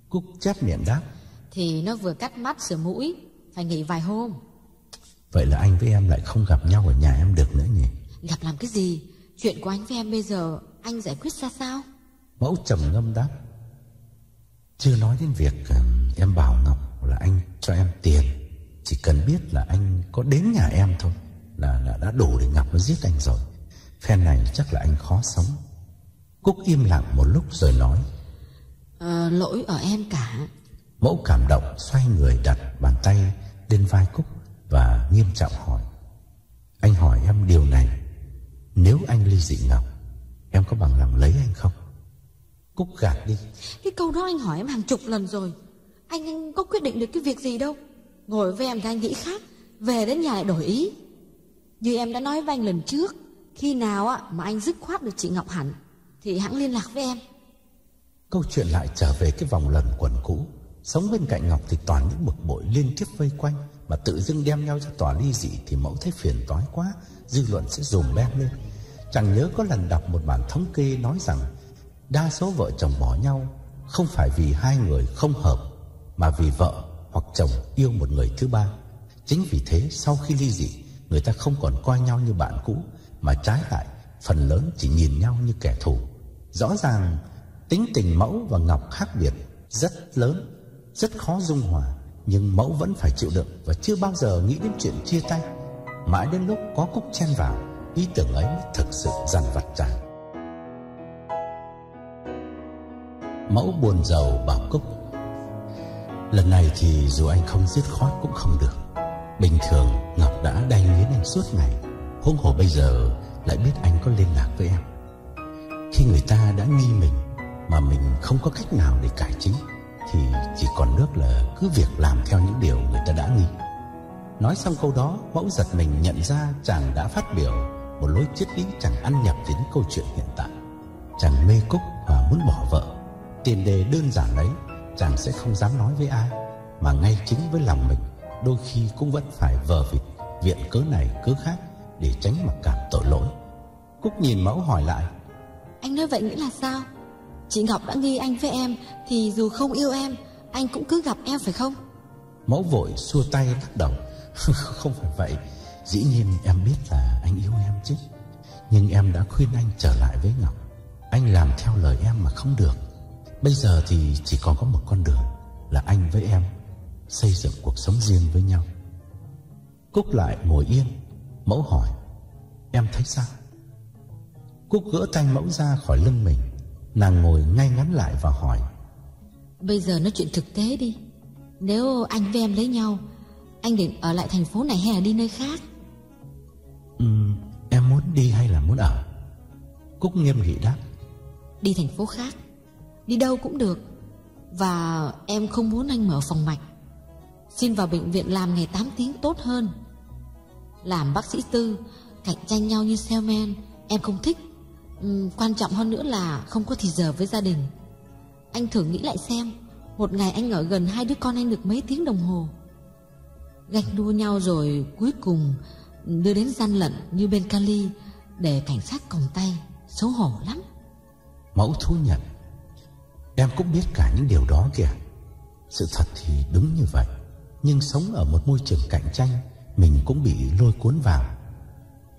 Cúc chép miệng đáp. Thì nó vừa cắt mắt sửa mũi Phải nghỉ vài hôm. Vậy là anh với em lại không gặp nhau ở nhà em được nữa nhỉ? Gặp làm cái gì Chuyện của anh với em bây giờ Anh giải quyết ra sao? Mẫu trầm ngâm đáp. Chưa nói đến việc um, em bảo Ngọc là anh cho em tiền. Chỉ cần biết là anh có đến nhà em thôi Là, là đã đủ để Ngọc nó giết anh rồi. Phen này chắc là anh khó sống. Cúc im lặng một lúc rồi nói. À, Lỗi ở em cả. Mẫu cảm động xoay người đặt bàn tay lên vai Cúc Và nghiêm trọng hỏi. Anh hỏi em điều này Nếu anh ly dị Ngọc Em có bằng lòng lấy anh không? Cúc gạt đi. Cái câu đó anh hỏi em hàng chục lần rồi. Anh, anh có quyết định được cái việc gì đâu. Ngồi với em thì anh nghĩ khác. Về đến nhà lại đổi ý. Như em đã nói với anh lần trước Khi nào á mà anh dứt khoát được chị Ngọc Hẳn Thì hãng liên lạc với em. Câu chuyện lại trở về cái vòng lần quẩn cũ. Sống bên cạnh Ngọc thì toàn những bực bội liên tiếp vây quanh Mà tự dưng đem nhau ra tòa ly dị Thì mẫu thấy phiền toái quá Dư luận sẽ dùm bét lên. Chẳng nhớ có lần đọc một bản thống kê nói rằng Đa số vợ chồng bỏ nhau Không phải vì hai người không hợp Mà vì vợ hoặc chồng yêu một người thứ ba. Chính vì thế sau khi ly dị Người ta không còn coi nhau như bạn cũ Mà trái lại Phần lớn chỉ nhìn nhau như kẻ thù. Rõ ràng tính tình Mẫu và Ngọc khác biệt rất lớn, rất khó dung hòa, nhưng Mẫu vẫn phải chịu đựng và chưa bao giờ nghĩ đến chuyện chia tay. Mãi đến lúc có Cúc chen vào, ý tưởng ấy thực sự dằn vặt chàng. Mẫu buồn giàu bảo Cúc Lần này thì dù anh không dứt khoát cũng không được. Bình thường Ngọc đã đay nghiến anh suốt ngày Huống hồ bây giờ lại biết anh có liên lạc với em. Khi người ta đã nghi mình Mà mình không có cách nào để cải chính Thì chỉ còn nước là cứ việc làm theo những điều người ta đã nghi Nói xong câu đó Mẫu giật mình nhận ra chàng đã phát biểu Một lối triết lý chẳng ăn nhập những câu chuyện hiện tại. Chàng mê Cúc và muốn bỏ vợ. Tiền đề đơn giản đấy Chàng sẽ không dám nói với ai Mà ngay chính với lòng mình Đôi khi cũng vẫn phải vờ vịt Viện cớ này cớ khác Để tránh mặc cảm tội lỗi. Cúc nhìn mẫu hỏi lại. Anh nói vậy nghĩa là sao? Chị Ngọc đã nghi anh với em Thì dù không yêu em Anh cũng cứ gặp em phải không? Mẫu vội xua tay lắc đầu Không phải vậy. Dĩ nhiên em biết là anh yêu em chứ. Nhưng em đã khuyên anh trở lại với Ngọc. Anh làm theo lời em mà không được. Bây giờ thì chỉ còn có một con đường Là anh với em Xây dựng cuộc sống riêng với nhau. Cúc lại ngồi yên. Mẫu hỏi, Em thấy sao? Cúc gỡ tay mẫu ra khỏi lưng mình. Nàng ngồi ngay ngắn lại và hỏi, Bây giờ nói chuyện thực tế đi. Nếu anh với em lấy nhau anh định ở lại thành phố này hay là đi nơi khác? Ừ, Em muốn đi hay là muốn ở? Cúc nghiêm nghị đáp. Đi thành phố khác. Đi đâu cũng được. Và em không muốn anh mở phòng mạch. Xin vào bệnh viện làm ngày 8 tiếng tốt hơn. Làm bác sĩ tư Cạnh tranh nhau như salesman Em không thích. Uhm, Quan trọng hơn nữa là không có thì giờ với gia đình. Anh thử nghĩ lại xem Một ngày anh ở gần hai đứa con anh được mấy tiếng đồng hồ Ganh đua nhau rồi cuối cùng Đưa đến gian lận như bên Cali Để cảnh sát còng tay Xấu hổ lắm. Mẫu thú nhận Em cũng biết cả những điều đó kìa. Sự thật thì đúng như vậy Nhưng sống ở một môi trường cạnh tranh Mình cũng bị lôi cuốn vào.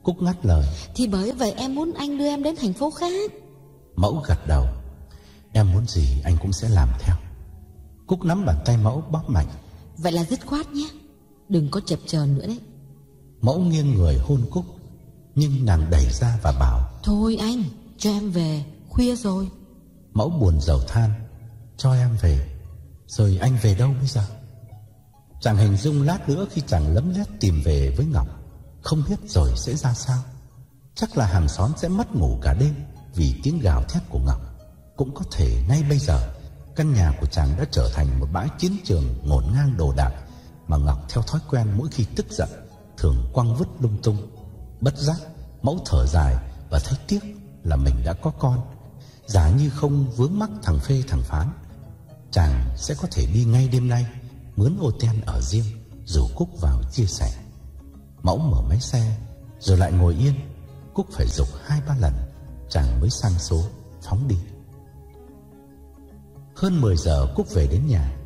Cúc ngắt lời. Thì bởi vậy em muốn anh đưa em đến thành phố khác. Mẫu gật đầu. Em muốn gì anh cũng sẽ làm theo. Cúc nắm bàn tay mẫu bóp mạnh. Vậy là dứt khoát nhé Đừng có chập chờn nữa đấy. Mẫu nghiêng người hôn Cúc Nhưng nàng đẩy ra và bảo Thôi anh cho em về Khuya rồi. Mẫu buồn giàu than Cho em về Rồi anh về đâu bây giờ? Chàng hình dung lát nữa khi chàng lấm lét tìm về với Ngọc Không biết rồi sẽ ra sao. Chắc là hàng xóm sẽ mất ngủ cả đêm Vì tiếng gào thét của Ngọc. Cũng có thể ngay bây giờ Căn nhà của chàng đã trở thành một bãi chiến trường ngổn ngang đồ đạc mà Ngọc theo thói quen mỗi khi tức giận, Thường quăng vứt lung tung. Bất giác, Mẫu thở dài Và thấy tiếc là mình đã có con. Giả như không vướng mắc thằng phê thằng phán, Chàng sẽ có thể đi ngay đêm nay, Mướn ô ten ở riêng, Rủ Cúc vào chia sẻ. Mẫu mở máy xe, Rồi lại ngồi yên. Cúc phải dục hai ba lần, Chàng mới sang số, phóng đi. Hơn 10 giờ, Cúc về đến nhà.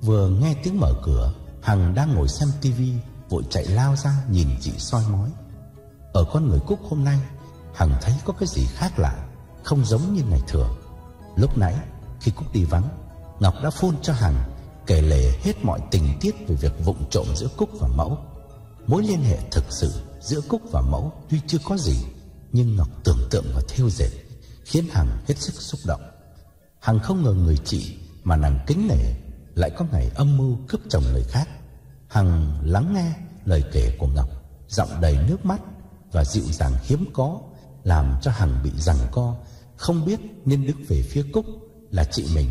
Vừa nghe tiếng mở cửa Hằng đang ngồi xem tivi Vội chạy lao ra nhìn chị soi mói Ở con người Cúc hôm nay Hằng thấy có cái gì khác lạ không giống như ngày thường. Lúc nãy khi Cúc đi vắng, Ngọc đã phun cho Hằng kể lể hết mọi tình tiết về việc vụng trộm giữa Cúc và Mẫu. Mối liên hệ thực sự giữa Cúc và Mẫu tuy chưa có gì, nhưng Ngọc tưởng tượng và theo dệt khiến Hằng hết sức xúc động. Hằng không ngờ người chị mà nàng kính nể lại có ngày âm mưu cướp chồng người khác. Hằng lắng nghe lời kể của Ngọc, giọng đầy nước mắt và dịu dàng hiếm có, làm cho Hằng bị giằng co không biết nên đứng về phía Cúc là chị mình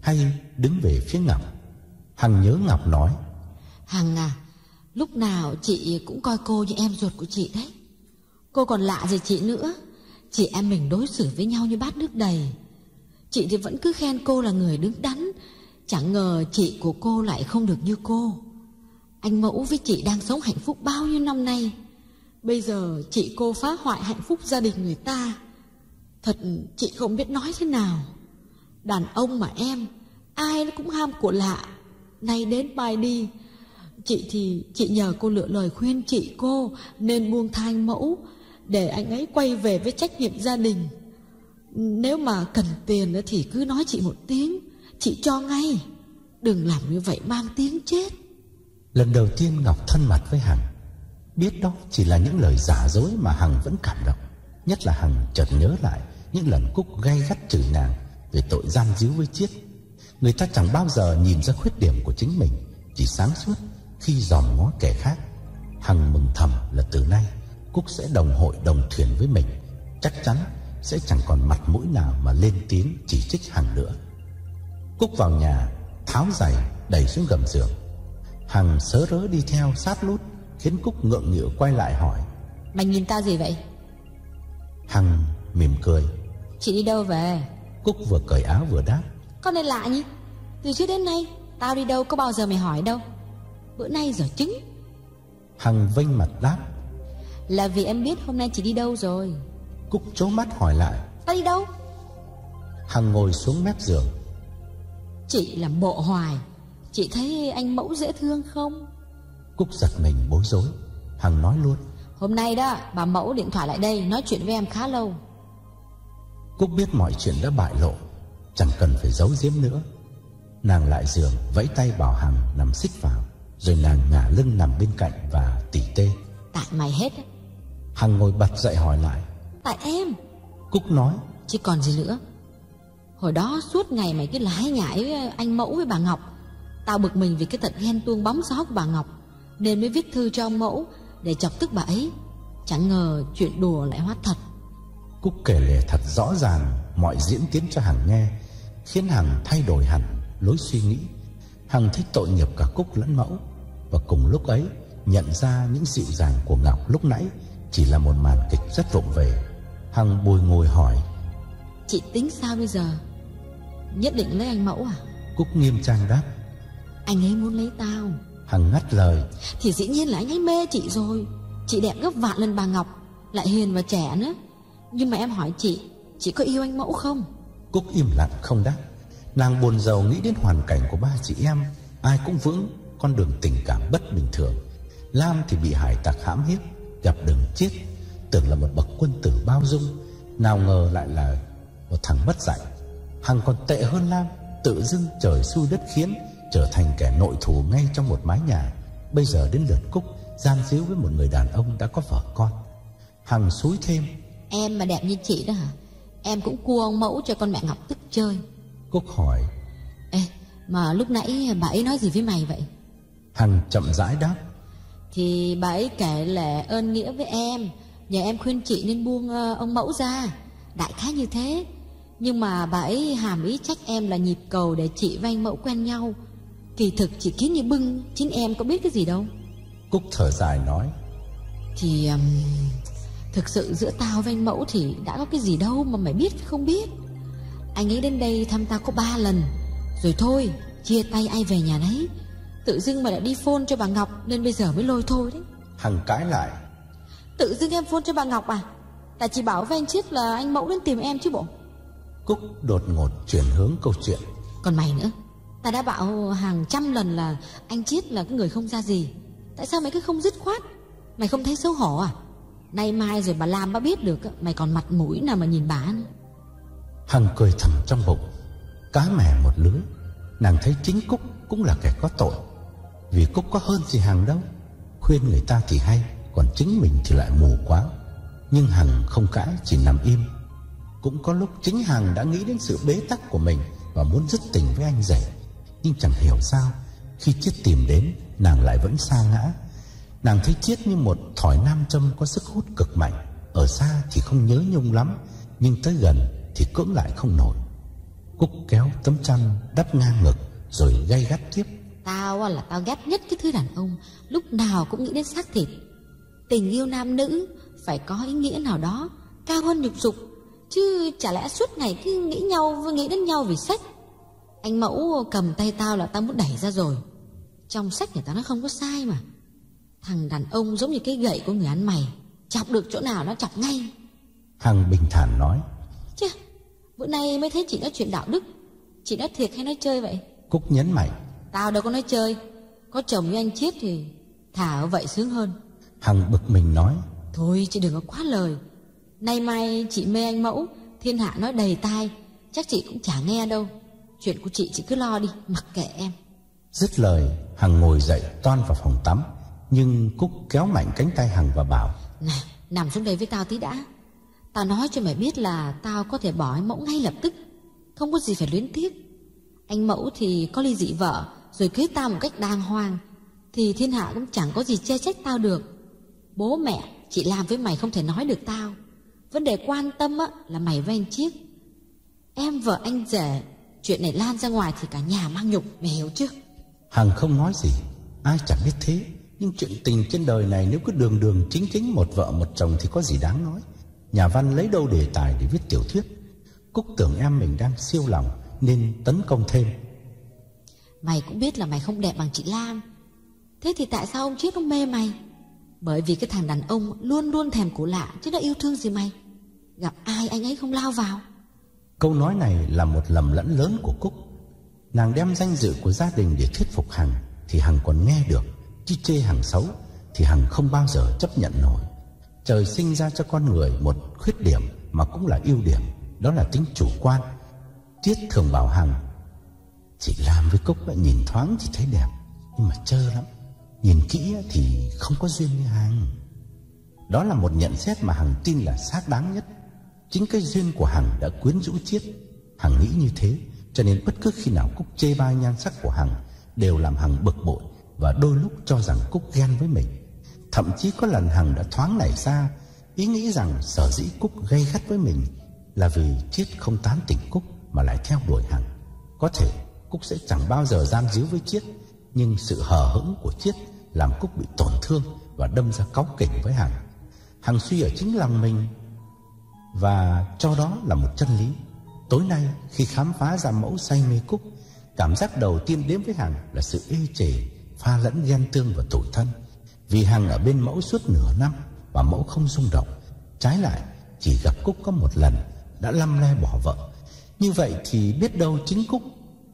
hay đứng về phía Ngọc. Hằng nhớ Ngọc nói. Hằng à, lúc nào chị cũng coi cô như em ruột của chị đấy. Cô còn lạ gì chị nữa. Chị em mình đối xử với nhau như bát nước đầy. Chị thì vẫn cứ khen cô là người đứng đắn. Chẳng ngờ chị của cô lại không được như cô. Anh mẫu với chị đang sống hạnh phúc bao nhiêu năm nay. Bây giờ chị cô phá hoại hạnh phúc gia đình người ta. Thật chị không biết nói thế nào Đàn ông mà em, Ai nó cũng ham của lạ Nay đến mai đi Chị thì chị nhờ cô lựa lời khuyên chị cô Nên buông thai mẫu, Để anh ấy quay về với trách nhiệm gia đình Nếu mà cần tiền thì cứ nói chị một tiếng Chị cho ngay. Đừng làm như vậy, mang tiếng chết. Lần đầu tiên Ngọc thân mật với Hằng, Biết đó chỉ là những lời giả dối mà Hằng vẫn cảm động. Nhất là Hằng chợt nhớ lại Những lần Cúc gay gắt chửi nàng Về tội gian díu với Chiết. Người ta chẳng bao giờ nhìn ra khuyết điểm của chính mình, Chỉ sáng suốt khi dòm ngó kẻ khác. Hằng mừng thầm là từ nay Cúc sẽ đồng hội đồng thuyền với mình. Chắc chắn sẽ chẳng còn mặt mũi nào mà lên tiếng chỉ trích Hằng nữa. Cúc vào nhà Tháo giày đẩy xuống gầm giường. Hằng sớ rớ đi theo sát lút Khiến Cúc ngượng nghịu quay lại hỏi. Mày nhìn tao gì vậy? Hằng mỉm cười. Chị đi đâu về? Cúc vừa cởi áo vừa đáp. Con này lạ nhỉ Từ trước đến nay Tao đi đâu có bao giờ mày hỏi đâu. Bữa nay giờ trứng Hằng vênh mặt đáp. Là vì em biết hôm nay chị đi đâu rồi. Cúc chố mắt hỏi lại. Tao đi đâu? Hằng ngồi xuống mép giường Chị là mộ hoài. Chị thấy anh mẫu dễ thương không? Cúc giật mình bối rối Hằng nói luôn. Hôm nay đó bà mẫu điện thoại lại đây Nói chuyện với em khá lâu. Cúc biết mọi chuyện đã bại lộ Chẳng cần phải giấu giếm nữa. Nàng lại giường vẫy tay bảo Hằng nằm xích vào Rồi nàng ngả lưng nằm bên cạnh và tỉ tê. Tại mày hết. Hằng ngồi bật dậy hỏi lại. Tại em. Cúc nói. Chứ còn gì nữa Hồi đó suốt ngày mày cứ lái nhải với anh mẫu với bà Ngọc. Tao bực mình vì cái tật ghen tuông bóng gió của bà Ngọc. Nên mới viết thư cho ông mẫu Để chọc tức bà ấy. Chẳng ngờ chuyện đùa lại hóa thật. Cúc kể lể thật rõ ràng Mọi diễn tiến cho Hằng nghe Khiến Hằng thay đổi hẳn lối suy nghĩ. Hằng thích tội nghiệp cả Cúc lẫn mẫu Và cùng lúc ấy Nhận ra những dịu dàng của Ngọc lúc nãy Chỉ là một màn kịch rất vụng về. Hằng bùi ngồi hỏi Chị tính sao bây giờ Nhất định lấy anh mẫu à? Cúc nghiêm trang đáp. Anh ấy muốn lấy tao. Hằng ngắt lời. Thì dĩ nhiên là anh ấy mê chị rồi. Chị đẹp gấp vạn lần bà Ngọc Lại hiền và trẻ nữa. Nhưng mà em hỏi chị Chị có yêu anh mẫu không? Cúc im lặng không đáp. Nàng buồn giàu nghĩ đến hoàn cảnh của ba chị em. Ai cũng vững con đường tình cảm bất bình thường. Lam thì bị hải tặc hãm hiếp Gặp đường chết. Tưởng là một bậc quân tử bao dung Nào ngờ lại là một thằng bất dạy Hằng còn tệ hơn Lam Tự dưng trời xui đất khiến Trở thành kẻ nội thù ngay trong một mái nhà. Bây giờ đến lượt Cúc Gian díu với một người đàn ông đã có vợ con. Hằng xúi thêm Em mà đẹp như chị đó hả? Em cũng cua ông mẫu cho con mẹ Ngọc tức chơi. Cúc hỏi Ê mà lúc nãy bà ấy nói gì với mày vậy? Hằng chậm rãi đáp Thì bà ấy kể là ơn nghĩa với em. Nhờ em khuyên chị nên buông ờ, ông mẫu ra. Đại khái như thế Nhưng mà bà ấy hàm ý trách em là nhịp cầu Để chị và anh mẫu quen nhau. Kỳ thực chị kiến như bưng Chính em có biết cái gì đâu. Cúc thở dài nói. Thì um, Thực sự giữa tao với anh mẫu thì đã có cái gì đâu mà mày biết không biết. Anh ấy đến đây thăm tao có ba lần. Rồi thôi Chia tay ai về nhà đấy Tự dưng mà lại đi phone cho bà Ngọc Nên bây giờ mới lôi thôi đấy. Hằng cãi lại. Tự dưng em phone cho bà Ngọc à? Tại chị bảo với anh Chiết là anh mẫu đến tìm em chứ bộ Cúc đột ngột chuyển hướng câu chuyện. Còn mày nữa Ta đã bảo hàng trăm lần là Anh Chiết là cái người không ra gì. Tại sao mày cứ không dứt khoát? Mày không thấy xấu hổ à? Nay mai rồi bà Lam bà biết được Mày còn mặt mũi nào mà nhìn bà nữa. Hằng cười thầm trong bụng. Cá mè một lưới Nàng thấy chính Cúc cũng là kẻ có tội. Vì Cúc có hơn gì Hằng đâu Khuyên người ta thì hay Còn chính mình thì lại mù quá Nhưng Hằng không cãi chỉ nằm im cũng có lúc chính Hằng đã nghĩ đến sự bế tắc của mình Và muốn dứt tình với anh rể. Nhưng chẳng hiểu sao, Khi Chiết tìm đến, Nàng lại vẫn xa ngã. Nàng thấy Chiết như một thỏi nam châm Có sức hút cực mạnh. Ở xa thì không nhớ nhung lắm, Nhưng tới gần thì cưỡng lại không nổi. Cúc kéo tấm chăn đắp ngang ngực Rồi gay gắt tiếp. Tao là tao ghét nhất cái thứ đàn ông. Lúc nào cũng nghĩ đến xác thịt. Tình yêu nam nữ Phải có ý nghĩa nào đó, Cao hơn nhục dục. Chứ chả lẽ suốt ngày cứ nghĩ nhau Nghĩ đến nhau vì sách. Anh mẫu cầm tay tao là tao muốn đẩy ra rồi. Trong sách người ta nó không có sai mà. Thằng đàn ông giống như cái gậy của người ăn mày. Chọc được chỗ nào nó chọc ngay. Hằng bình thản nói. Chứ Bữa nay mới thấy chị nói chuyện đạo đức. Chị nói thiệt hay nói chơi vậy? Cúc nhấn mạnh Tao đâu có nói chơi. Có chồng như anh Chiết thì Thả ở vậy sướng hơn. Hằng bực mình nói. Thôi chị đừng có quá lời Nay mai chị mê anh mẫu Thiên hạ nói đầy tai Chắc chị cũng chả nghe đâu. Chuyện của chị chị cứ lo đi Mặc kệ em. Dứt lời Hằng ngồi dậy toan vào phòng tắm Nhưng Cúc kéo mạnh cánh tay Hằng và bảo. Này nằm xuống đây với tao tí đã. Tao nói cho mày biết là Tao có thể bỏ anh Mẫu ngay lập tức Không có gì phải luyến tiếc. Anh Mẫu thì có ly dị vợ Rồi cưới tao một cách đàng hoàng Thì thiên hạ cũng chẳng có gì che trách tao được. Bố mẹ Chị làm với mày không thể nói được tao Vấn đề quan tâm á, là mày với anh Chiết. Em vợ anh rể Chuyện này lan ra ngoài thì cả nhà mang nhục Mày hiểu chưa? Hằng không nói gì Ai chẳng biết thế. Nhưng chuyện tình trên đời này nếu cứ đường đường chính chính Một vợ một chồng thì có gì đáng nói. Nhà văn lấy đâu đề tài để viết tiểu thuyết? Cúc tưởng em mình đang siêu lòng Nên tấn công thêm. Mày cũng biết là mày không đẹp bằng chị Lam Thế thì tại sao ông Chiết ông mê mày bởi vì cái thằng đàn ông Luôn luôn thèm cổ lạ, Chứ nó yêu thương gì mày? Gặp ai anh ấy không lao vào? Câu nói này là một lầm lẫn lớn của Cúc. Nàng đem danh dự của gia đình để thuyết phục Hằng, Thì Hằng còn nghe được. Chứ chê Hằng xấu, Thì Hằng không bao giờ chấp nhận nổi. Trời sinh ra cho con người một khuyết điểm Mà cũng là ưu điểm, Đó là tính chủ quan, Tiết thường bảo Hằng. Chị làm với Cúc lại nhìn thoáng thì thấy đẹp, Nhưng mà trơ lắm. Nhìn kỹ thì không có duyên với Hằng Đó là một nhận xét mà Hằng tin là xác đáng nhất. Chính cái duyên của Hằng đã quyến rũ Chiết Hằng nghĩ như thế, Cho nên bất cứ khi nào Cúc chê bai nhan sắc của Hằng Đều làm Hằng bực bội Và đôi lúc cho rằng Cúc ghen với mình. Thậm chí có lần Hằng đã thoáng nảy ra Ý nghĩ rằng sở dĩ Cúc gây gắt với mình Là vì Chiết không tán tỉnh Cúc Mà lại theo đuổi Hằng. Có thể Cúc sẽ chẳng bao giờ giam díu với Chiết nhưng sự hờ hững của Chiết Làm Cúc bị tổn thương Và đâm ra cáu kỉnh với Hằng. Hằng suy ở chính lòng mình và cho đó là một chân lý. Tối nay, khi khám phá ra mẫu say mê Cúc, Cảm giác đầu tiên đến với Hằng là sự ê chề, Pha lẫn ghen tương và tủi thân. Vì Hằng ở bên mẫu suốt nửa năm Và mẫu không rung động, Trái lại, chỉ gặp Cúc có một lần Đã lăm le bỏ vợ. Như vậy thì biết đâu chính Cúc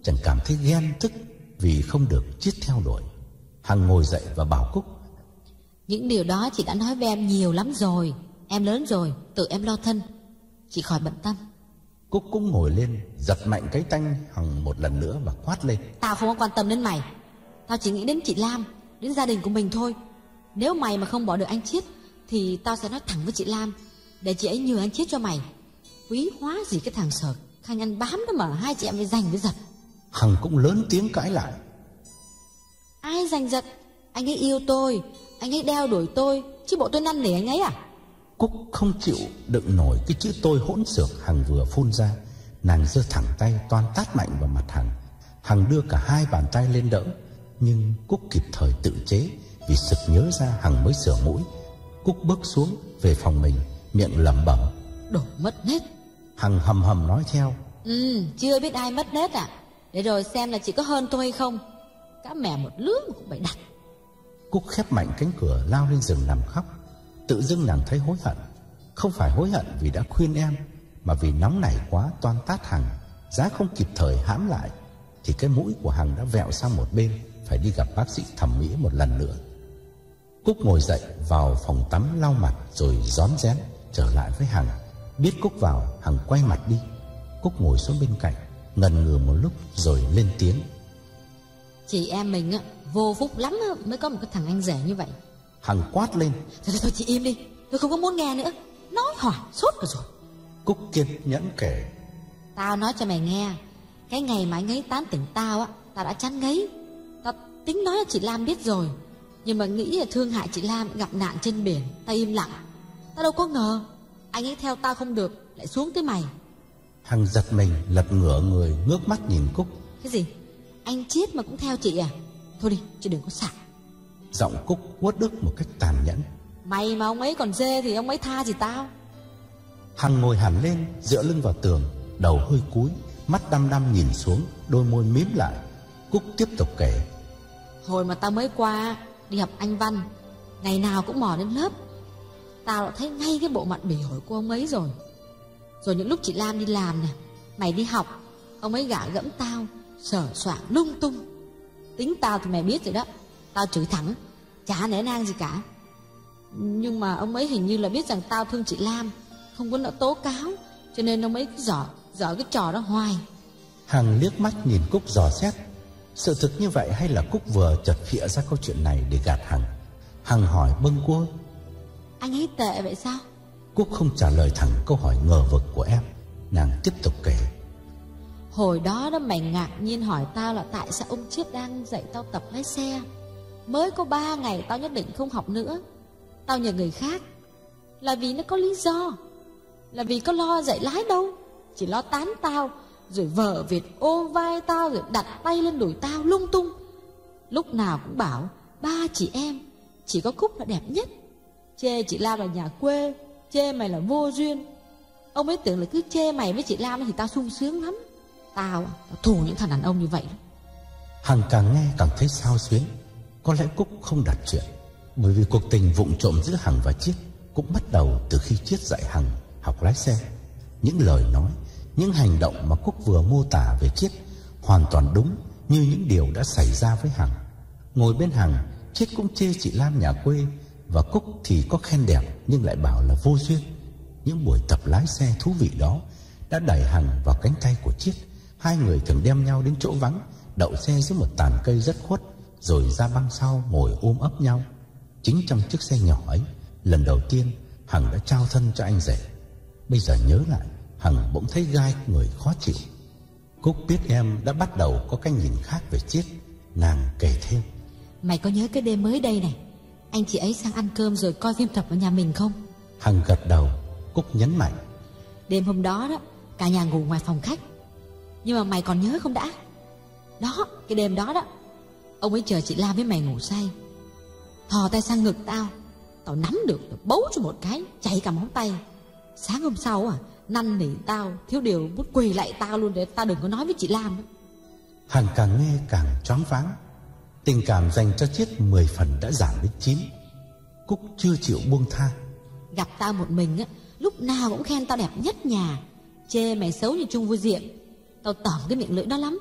Chẳng cảm thấy ghen tức vì không được chiết theo đuổi. Hằng ngồi dậy và bảo Cúc Những điều đó chị đã nói với em nhiều lắm rồi. Em lớn rồi Tự em lo thân. Chị khỏi bận tâm. Cúc cũng ngồi lên Giật mạnh cái tanh Hằng một lần nữa và quát lên. Tao không có quan tâm đến mày. Tao chỉ nghĩ đến chị Lam Đến gia đình của mình thôi. Nếu mày mà không bỏ được anh Chiết Thì tao sẽ nói thẳng với chị Lam Để chị ấy nhờ anh Chiết cho mày. Quý hóa gì cái thằng sở Khanh ăn bám đó mà hai chị em mới giành với giật Hằng cũng lớn tiếng cãi lại. Ai giành giật? Anh ấy yêu tôi. Anh ấy đeo đuổi tôi. Chứ bộ tôi năn nỉ anh ấy à? Cúc không chịu đựng nổi cái chữ tôi hỗn xược Hằng vừa phun ra. Nàng giơ thẳng tay toan tát mạnh vào mặt Hằng. Hằng đưa cả hai bàn tay lên đỡ Nhưng Cúc kịp thời tự chế Vì sực nhớ ra Hằng mới sửa mũi. Cúc bước xuống về phòng mình Miệng lẩm bẩm. Đồ mất nết. Hằng hầm hầm nói theo. Ừ chưa biết ai mất nết à để rồi xem là chị có hơn tôi hay không. Cá mè một lứa mà cũng phải đặt. Cúc khép mạnh cánh cửa lao lên giường nằm khóc. Tự dưng nàng thấy hối hận. Không phải hối hận vì đã khuyên em, Mà vì nóng nảy quá, toan tát Hằng. Giá không kịp thời hãm lại, Thì cái mũi của Hằng đã vẹo sang một bên, Phải đi gặp bác sĩ thẩm mỹ một lần nữa. Cúc ngồi dậy vào phòng tắm lau mặt Rồi rón rén trở lại với Hằng. Biết Cúc vào, Hằng quay mặt đi. Cúc ngồi xuống bên cạnh. Ngần ngừ một lúc rồi lên tiếng. Chị em mình á vô phúc lắm á, mới có một cái thằng anh rể như vậy. Hằng quát lên. Thôi, thôi, chị im đi. Tôi không có muốn nghe nữa. Nói hoài sốt rồi rồi. Cúc kiên nhẫn kể. Tao nói cho mày nghe Cái ngày mà anh ấy tán tỉnh tao á Tao đã chán ngấy. Tao tính nói là chị Lam biết rồi Nhưng mà nghĩ là thương hại chị Lam gặp nạn trên biển Tao im lặng. Tao đâu có ngờ Anh ấy theo tao không được Lại xuống tới mày Hằng giật mình lật ngửa người ngước mắt nhìn Cúc. Cái gì? Anh chết mà cũng theo chị à? Thôi đi chị đừng có sạc Giọng Cúc uất ức một cách tàn nhẫn. Mày mà ông ấy còn dê thì ông ấy tha gì tao? Hằng ngồi hẳn lên dựa lưng vào tường Đầu hơi cúi Mắt đăm đăm nhìn xuống Đôi môi mím lại. Cúc tiếp tục kể. Hồi mà tao mới qua Đi học Anh Văn Ngày nào cũng mò đến lớp. Tao đã thấy ngay cái bộ mặt bỉ ổi của ông ấy rồi Rồi những lúc chị Lam đi làm nè Mày đi học Ông ấy gạ gẫm tao Sở soạn lung tung. Tính tao thì mày biết rồi đó Tao chửi thẳng Chả nể nang gì cả. Nhưng mà ông ấy hình như là biết rằng tao thương chị Lam Không có nỡ tố cáo Cho nên ông ấy cứ giỏi Giỏi cái trò đó hoài. Hằng liếc mắt nhìn Cúc dò xét Sự thực như vậy hay là Cúc vừa chợt phịa ra câu chuyện này để gạt Hằng? Hằng hỏi bâng quơ. Anh ấy tệ vậy sao Cúc không trả lời thẳng câu hỏi ngờ vực của em. Nàng tiếp tục kể. Hồi đó đó mày ngạc nhiên hỏi tao là tại sao ông Chiết đang dạy tao tập lái xe. Mới có ba ngày tao nhất định không học nữa. Tao nhờ người khác. Là vì nó có lý do. Là vì có lo dạy lái đâu. Chỉ lo tán tao, Rồi vợ Việt ôm vai tao, Rồi đặt tay lên đùi tao lung tung. Lúc nào cũng bảo, Ba chị em, Chỉ có Cúc là đẹp nhất. Chê chị la là nhà quê Chê mày là vô duyên. Ông ấy tưởng là cứ chê mày với chị Lam Thì tao sung sướng lắm. Tao, à, tao thù những thằng đàn ông như vậy Hằng càng nghe càng thấy sao xuyến. Có lẽ Cúc không đặt chuyện Bởi vì cuộc tình vụng trộm giữa Hằng và Chiết Cũng bắt đầu từ khi Chiết dạy Hằng học lái xe. Những lời nói Những hành động mà Cúc vừa mô tả về Chiết Hoàn toàn đúng như những điều đã xảy ra với Hằng. Ngồi bên Hằng Chiết cũng chê chị Lam nhà quê và Cúc thì có khen đẹp, Nhưng lại bảo là vô duyên. Những buổi tập lái xe thú vị đó Đã đẩy Hằng vào cánh tay của Chiết. Hai người thường đem nhau đến chỗ vắng, Đậu xe dưới một tàn cây rất khuất, Rồi ra băng sau ngồi ôm ấp nhau. Chính trong chiếc xe nhỏ ấy, Lần đầu tiên, Hằng đã trao thân cho anh rể. Bây giờ nhớ lại, Hằng bỗng thấy gai người khó chịu. Cúc biết em đã bắt đầu có cái nhìn khác về Chiết, Nàng kể thêm. Mày có nhớ cái đêm mới đây này anh chị ấy sang ăn cơm rồi coi phim tập ở nhà mình không? Hằng gật đầu Cúc nhấn mạnh. Đêm hôm đó đó Cả nhà ngủ ngoài phòng khách. Nhưng mà mày còn nhớ không đã? Đó cái đêm đó đó Ông ấy chờ chị Lam với mày ngủ say. Thò tay sang ngực tao Tao nắm được tao bấu cho một cái Chạy cả móng tay. Sáng hôm sau à Năn nỉ tao Thiếu điều muốn quỳ lại tao luôn Để tao đừng có nói với chị Lam. Nữa. Hằng càng nghe càng choáng váng Tình cảm dành cho Chiết 10 phần đã giảm đến 9 Cúc chưa chịu buông tha. Gặp tao một mình á Lúc nào cũng khen tao đẹp nhất nhà. Chê mày xấu như Trung Vui Diệm. Tao tởm cái miệng lưỡi đó lắm.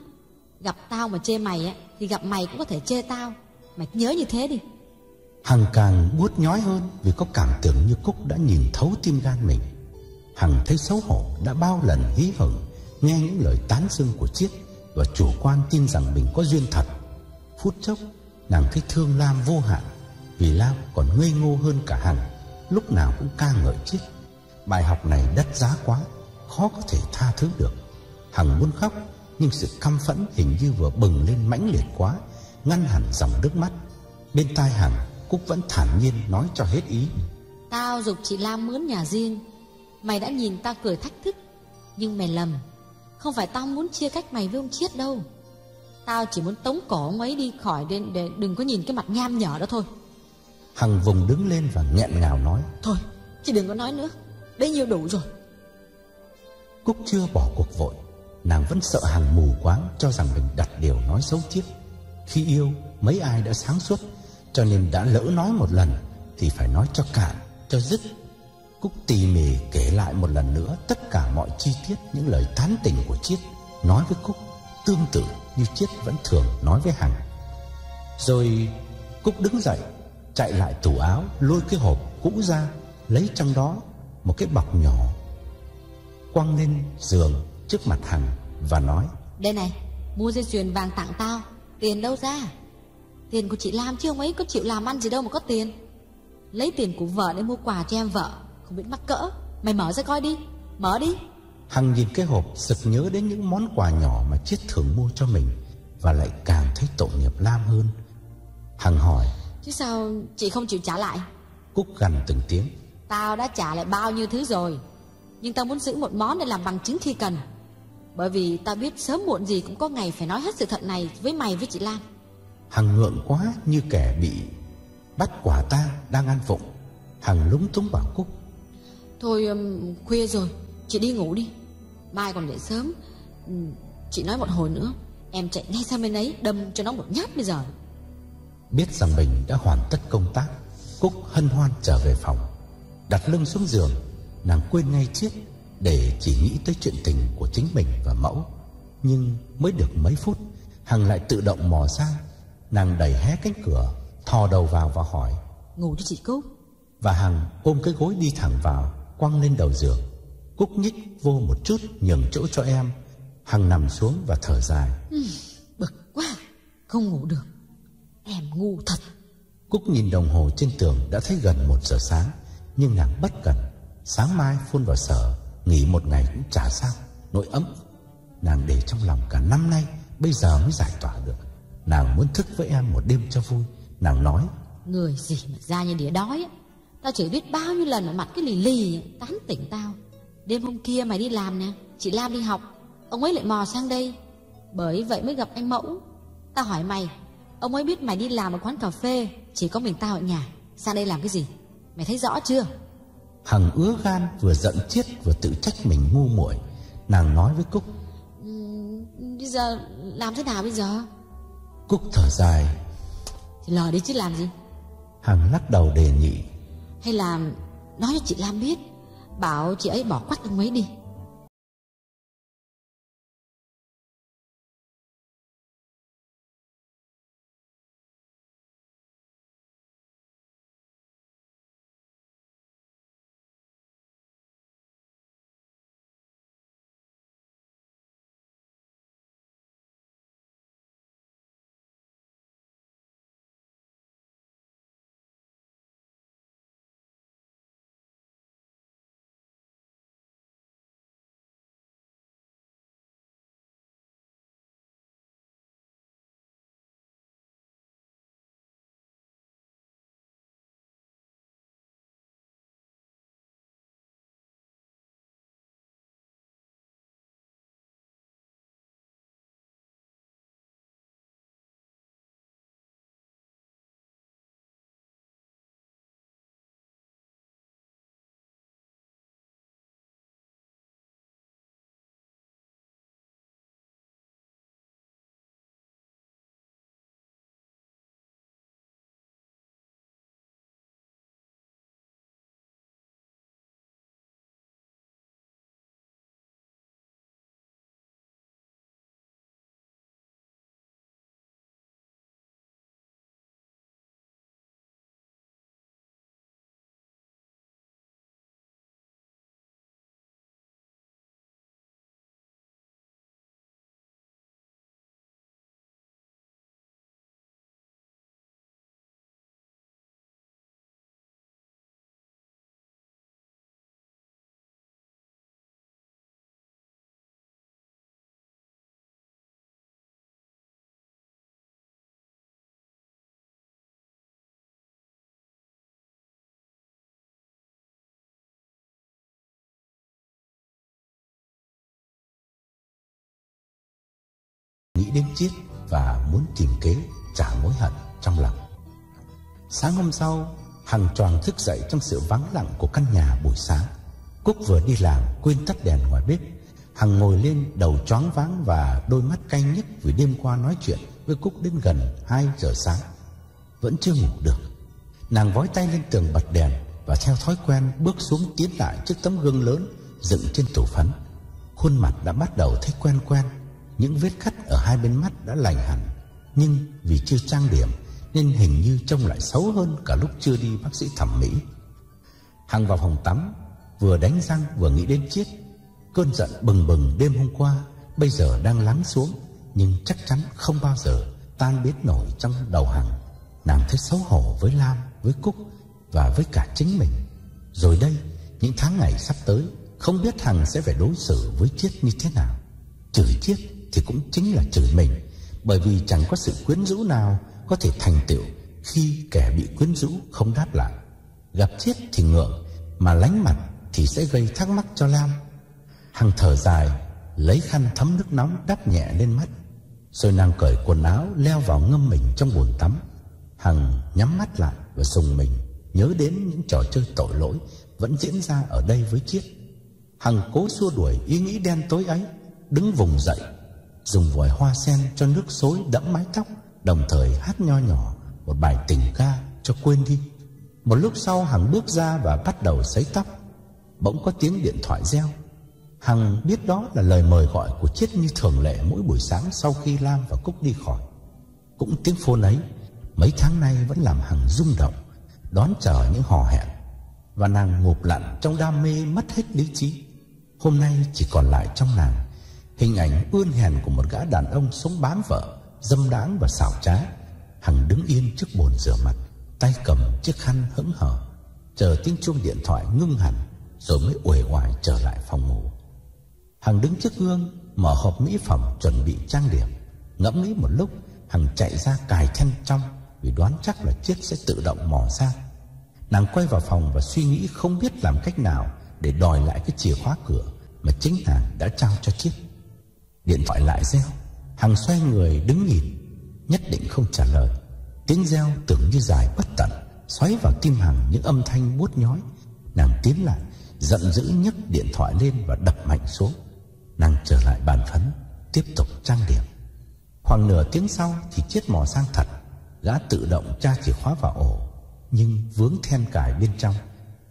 Gặp tao mà chê mày á Thì gặp mày cũng có thể chê tao. Mày nhớ như thế đi. Hằng càng buốt nhói hơn Vì có cảm tưởng như Cúc đã nhìn thấu tim gan mình. Hằng thấy xấu hổ Đã bao lần hí hửng Nghe những lời tán dương của Chiết Và chủ quan tin rằng mình có duyên thật Phút chốc, Nàng thích thương Lam vô hạn, Vì Lam còn ngây ngô hơn cả Hằng Lúc nào cũng ca ngợi Chiết Bài học này đắt giá quá, Khó có thể tha thứ được. Hằng muốn khóc, Nhưng sự căm phẫn hình như vừa bừng lên mãnh liệt quá, Ngăn hẳn dòng nước mắt. Bên tai Hằng, Cúc vẫn thản nhiên nói cho hết ý. Tao dục chị Lam mướn nhà riêng. Mày đã nhìn tao cười thách thức, Nhưng mày lầm. Không phải tao muốn chia cách mày với ông Chiết đâu. Tao chỉ muốn tống cổ ông ấy đi khỏi để, để đừng có nhìn cái mặt nham nhở đó thôi. Hằng vùng đứng lên và nghẹn ngào nói. Thôi chị đừng có nói nữa. Đấy nhiều đủ rồi. Cúc chưa bỏ cuộc vội. Nàng vẫn sợ Hằng mù quáng Cho rằng mình đặt điều nói xấu Chiết Khi yêu mấy ai đã sáng suốt Cho nên đã lỡ nói một lần Thì phải nói cho cạn, cho dứt. Cúc tỉ mỉ kể lại một lần nữa Tất cả mọi chi tiết Những lời tán tỉnh của Chiết Nói với Cúc tương tự như Chiết vẫn thường nói với Hằng. Rồi Cúc đứng dậy, Chạy lại tủ áo, Lôi cái hộp cũ ra, Lấy trong đó một cái bọc nhỏ, Quăng lên giường trước mặt Hằng Và nói, Đây này, Mua dây chuyền vàng tặng tao. Tiền đâu ra? Tiền của chị làm chứ, ông ấy có chịu làm ăn gì đâu mà có tiền. Lấy tiền của vợ để mua quà cho em vợ, Không biết mắc cỡ. Mày mở ra coi đi, Mở đi. Hằng nhìn cái hộp sực nhớ đến những món quà nhỏ mà Chiết thường mua cho mình Và lại càng thấy tội nghiệp Lam hơn. Hằng hỏi Chứ sao chị không chịu trả lại? Cúc gằn từng tiếng Tao đã trả lại bao nhiêu thứ rồi Nhưng tao muốn giữ một món để làm bằng chứng khi cần. Bởi vì tao biết sớm muộn gì cũng có ngày phải nói hết sự thật này với mày với chị Lan Hằng ngượng quá như kẻ bị bắt quả ta đang ăn vụng. Hằng lúng túng bảo Cúc Thôi um, khuya rồi Chị đi ngủ đi Mai còn để sớm. Um, Chị nói một hồi nữa Em chạy ngay sang bên ấy đâm cho nó một nhát bây giờ. Biết rằng mình đã hoàn tất công tác Cúc hân hoan trở về phòng. Đặt lưng xuống giường Nàng quên ngay chiếc Để chỉ nghĩ tới chuyện tình của chính mình và mẫu. Nhưng mới được mấy phút Hằng lại tự động mò sang Nàng đẩy hé cánh cửa Thò đầu vào và hỏi. Ngủ cho chị Cúc. Và Hằng ôm cái gối đi thẳng vào Quăng lên đầu giường. Cúc nhích vô một chút nhường chỗ cho em. Hằng nằm xuống và thở dài. Ừ, Bực quá Không ngủ được. Em ngu thật. Cúc nhìn đồng hồ trên tường đã thấy gần một giờ sáng Nhưng nàng bất cần. Sáng mai phun vào sở Nghỉ một ngày cũng chả sao Nỗi ấm. Nàng để trong lòng cả năm nay Bây giờ mới giải tỏa được. Nàng muốn thức với em một đêm cho vui. Nàng nói Người gì mà ra như đĩa đói Tao chỉ biết bao nhiêu lần ở mặt cái lì lì Tán tỉnh tao Đêm hôm kia mày đi làm nè Chị Lam đi học. Ông ấy lại mò sang đây. Bởi vậy mới gặp anh Mẫu. Tao hỏi mày Ông ấy biết mày đi làm ở quán cà phê Chỉ có mình tao ở nhà. Sang đây làm cái gì? Mày thấy rõ chưa? Hằng ứa gan vừa giận chết vừa tự trách mình ngu muội. Nàng nói với Cúc. Bây giờ làm thế nào bây giờ? Cúc thở dài. Thì lờ đi chứ làm gì? Hằng lắc đầu đề nghị. Hay là nói cho chị Lam biết Bảo chị ấy bỏ quách ông ấy đi. Nghĩ đến Chiết và muốn tìm kế trả mối hận trong lòng. Sáng hôm sau, Hằng tròn thức dậy trong sự vắng lặng của căn nhà buổi sáng. Cúc vừa đi làm, quên tắt đèn ngoài bếp. Hằng ngồi lên, đầu choáng váng và đôi mắt cay nhức vì đêm qua nói chuyện với Cúc đến gần 2 giờ sáng. Vẫn chưa ngủ được. Nàng vói tay lên tường bật đèn Và theo thói quen bước xuống tiến lại trước tấm gương lớn dựng trên tủ phấn. Khuôn mặt đã bắt đầu thấy quen quen. Những vết cắt ở hai bên mắt đã lành hẳn Nhưng vì chưa trang điểm Nên hình như trông lại xấu hơn cả lúc chưa đi bác sĩ thẩm mỹ. Hằng vào phòng tắm Vừa đánh răng vừa nghĩ đến chiếc Cơn giận bừng bừng đêm hôm qua Bây giờ đang lắng xuống Nhưng chắc chắn không bao giờ tan biến nổi trong đầu Hằng. Nàng thấy xấu hổ với Lam, với Cúc Và với cả chính mình. Rồi đây, những tháng ngày sắp tới Không biết Hằng sẽ phải đối xử với Chiết như thế nào. Chửi Chiết thì cũng chính là chửi mình, Bởi vì chẳng có sự quyến rũ nào Có thể thành tựu Khi kẻ bị quyến rũ không đáp lại. Gặp Chiết thì ngượng, Mà lánh mặt thì sẽ gây thắc mắc cho Lam. Hằng thở dài, Lấy khăn thấm nước nóng đắp nhẹ lên mắt, Rồi nàng cởi quần áo Leo vào ngâm mình trong bồn tắm. Hằng nhắm mắt lại và dùng mình Nhớ đến những trò chơi tội lỗi Vẫn diễn ra ở đây với Chiết Hằng cố xua đuổi ý nghĩ đen tối ấy, Đứng vùng dậy Dùng vòi hoa sen cho nước xối đẫm mái tóc Đồng thời hát nho nhỏ Một bài tình ca cho quên đi Một lúc sau Hằng bước ra và bắt đầu sấy tóc Bỗng có tiếng điện thoại reo Hằng biết đó là lời mời gọi của Chiết như thường lệ mỗi buổi sáng sau khi Lam và Cúc đi khỏi. Cũng tiếng phone ấy, mấy tháng nay vẫn làm Hằng rung động, đón chờ những hò hẹn. Và nàng ngụp lặn trong đam mê mất hết lý trí. Hôm nay chỉ còn lại trong nàng Hình ảnh ươn hèn của một gã đàn ông sống bám vợ, Dâm đáng và xảo trá. Hằng đứng yên trước bồn rửa mặt, Tay cầm chiếc khăn hững hờ, Chờ tiếng chuông điện thoại ngưng hẳn, Rồi mới uể oải trở lại phòng ngủ. Hằng đứng trước gương, Mở hộp mỹ phẩm chuẩn bị trang điểm. Ngẫm nghĩ một lúc, Hằng chạy ra cài chăn trong, Vì đoán chắc là chiếc sẽ tự động mò ra. Nàng quay vào phòng và suy nghĩ không biết làm cách nào Để đòi lại cái chìa khóa cửa Mà chính nàng đã trao cho chiếc. Điện thoại lại reo. Hằng xoay người đứng nhìn, Nhất định không trả lời. Tiếng reo tưởng như dài bất tận, Xoáy vào tim Hằng những âm thanh buốt nhói. Nàng tiến lại, Giận dữ nhấc điện thoại lên và đập mạnh xuống Nàng trở lại bàn phấn, Tiếp tục trang điểm. Khoảng nửa tiếng sau thì chiếc mò sang thật. Gã tự động tra chìa khóa vào ổ, Nhưng vướng then cài bên trong.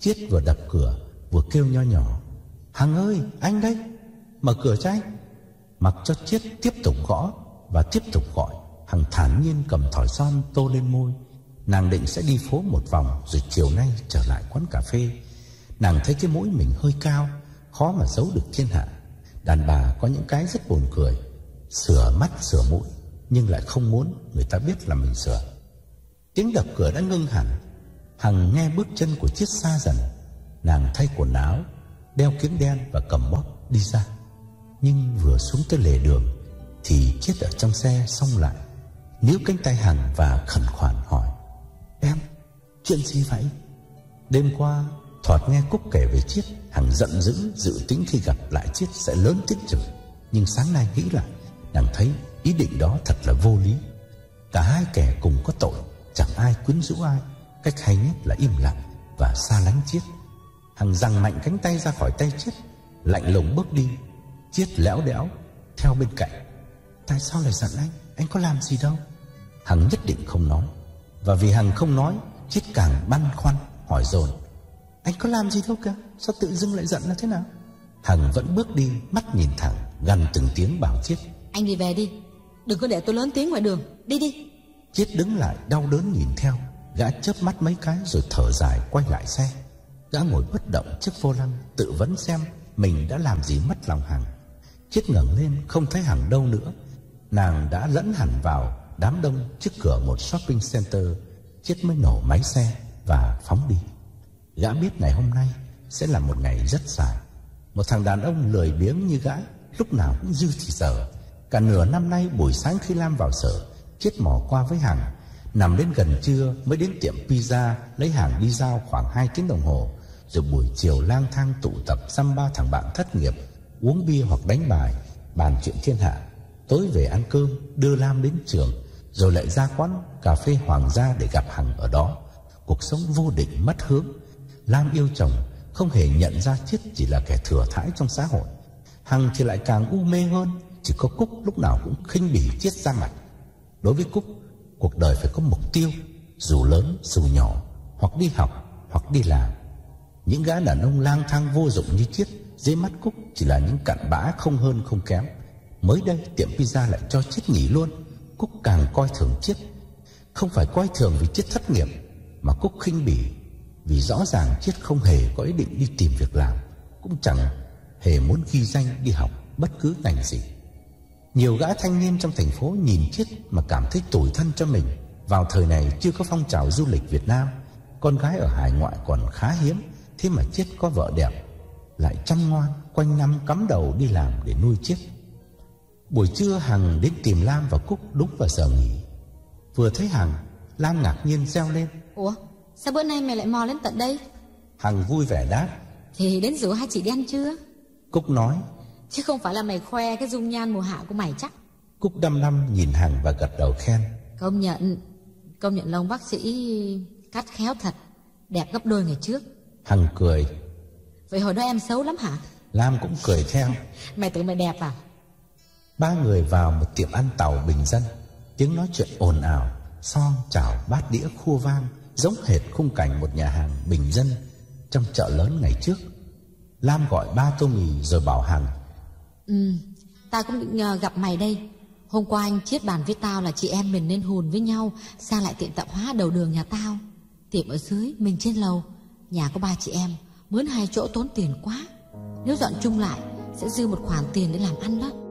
Chiết vừa đập cửa, Vừa kêu nho nhỏ. Hằng ơi, anh đây! Mở cửa cho anh! Mặc cho Chiết tiếp tục gõ Và tiếp tục gọi, Hằng thản nhiên cầm thỏi son tô lên môi. Nàng định sẽ đi phố một vòng Rồi chiều nay trở lại quán cà phê. Nàng thấy cái mũi mình hơi cao, Khó mà giấu được thiên hạ. Đàn bà có những cái rất buồn cười, Sửa mắt sửa mũi, Nhưng lại không muốn người ta biết là mình sửa. Tiếng đập cửa đã ngưng hẳn. Hằng nghe bước chân của chiếc xa dần. Nàng thay quần áo, Đeo kiếm đen và cầm bóp đi ra. Nhưng vừa xuống tới lề đường Thì chết ở trong xe xong lại. Níu cánh tay Hằng và khẩn khoản hỏi Em, chuyện gì vậy? Đêm qua Thoạt nghe Cúc kể về Chiết Hằng giận dữ dự tính khi gặp lại Chiết sẽ lớn tiếng chửi. Nhưng sáng nay nghĩ lại Nàng thấy ý định đó thật là vô lý. Cả hai kẻ cùng có tội Chẳng ai quyến rũ ai. Cách hay nhất là im lặng Và xa lánh Chiết Hằng giằng mạnh cánh tay ra khỏi tay Chiết Lạnh lùng bước đi. Chiết léo đẽo theo bên cạnh. Tại sao lại giận anh? Anh có làm gì đâu? Hằng nhất định không nói. Và vì Hằng không nói Chiết càng băn khoăn hỏi dồn. Anh có làm gì đâu cả Sao tự dưng lại giận là thế nào? Hằng vẫn bước đi mắt nhìn thẳng Gần từng tiếng bảo Chiết Anh đi về đi. Đừng có để tôi lớn tiếng ngoài đường. Đi đi. Chiết đứng lại đau đớn nhìn theo. Gã chớp mắt mấy cái rồi thở dài quay lại xe. Gã ngồi bất động trước vô lăng Tự vấn xem mình đã làm gì mất lòng Hằng Chiết ngẩng lên, không thấy Hằng đâu nữa. Nàng đã lẫn hẳn vào đám đông trước cửa một shopping center. Chiết mới nổ máy xe và phóng đi. Gã biết ngày hôm nay sẽ là một ngày rất dài. Một thằng đàn ông lười biếng như gã, Lúc nào cũng dư thì giờ Cả nửa năm nay buổi sáng khi Lam vào sở Chiết mò qua với Hằng Nằm đến gần trưa mới đến tiệm pizza, Lấy hàng đi giao khoảng 2 tiếng đồng hồ. Rồi buổi chiều lang thang tụ tập Xăm ba thằng bạn thất nghiệp Uống bia hoặc đánh bài, Bàn chuyện thiên hạ. Tối về ăn cơm, Đưa Lam đến trường, Rồi lại ra quán cà phê Hoàng gia để gặp Hằng ở đó. Cuộc sống vô định, mất hướng. Lam yêu chồng, Không hề nhận ra Chiết chỉ là kẻ thừa thãi trong xã hội. Hằng thì lại càng u mê hơn, Chỉ có Cúc lúc nào cũng khinh bỉ Chiết ra mặt. Đối với Cúc, Cuộc đời phải có mục tiêu, Dù lớn, dù nhỏ, Hoặc đi học, hoặc đi làm. Những gã đàn ông lang thang vô dụng như Chiết Dưới mắt Cúc chỉ là những cặn bã không hơn không kém. Mới đây tiệm pizza lại cho chết nghỉ luôn. Cúc càng coi thường chết. Không phải coi thường vì chết thất nghiệp Mà Cúc khinh bỉ. Vì rõ ràng chết không hề có ý định đi tìm việc làm. Cũng chẳng hề muốn ghi danh đi học bất cứ ngành gì. Nhiều gã thanh niên trong thành phố nhìn chết mà cảm thấy tủi thân cho mình. Vào thời này chưa có phong trào du lịch Việt Nam, con gái ở hải ngoại còn khá hiếm, thế mà chết có vợ đẹp, lại chăm ngoan, quanh năm cắm đầu đi làm để nuôi chết. Buổi trưa Hằng đến tìm Lam và Cúc đúng vào giờ nghỉ. Vừa thấy Hằng, Lam ngạc nhiên reo lên. Ủa, sao bữa nay mày lại mò lên tận đây? Hằng vui vẻ đáp. Thì đến rủ hai chị đi ăn chưa? Cúc nói. Chứ không phải là mày khoe cái dung nhan mùa hạ của mày chắc Cúc đăm đăm nhìn Hằng và gật đầu khen Công nhận Công nhận lông bác sĩ cắt khéo thật Đẹp gấp đôi ngày trước Hằng cười Vậy hồi đó em xấu lắm hả Lam cũng cười theo Mày tưởng mày đẹp à Ba người vào một tiệm ăn tàu bình dân Tiếng nói chuyện ồn ào Son chảo bát đĩa khua vang Giống hệt khung cảnh một nhà hàng bình dân Trong chợ lớn ngày trước Lam gọi ba tô mì rồi bảo Hằng Ừ, ta cũng định uh, gặp mày đây. Hôm qua anh chiết bàn với tao là chị em mình nên hùn với nhau sang lại tiệm tạp hóa đầu đường nhà tao. Tiệm ở dưới, mình trên lầu. Nhà có ba chị em, mướn hai chỗ tốn tiền quá. Nếu dọn chung lại Sẽ dư một khoản tiền để làm ăn đó.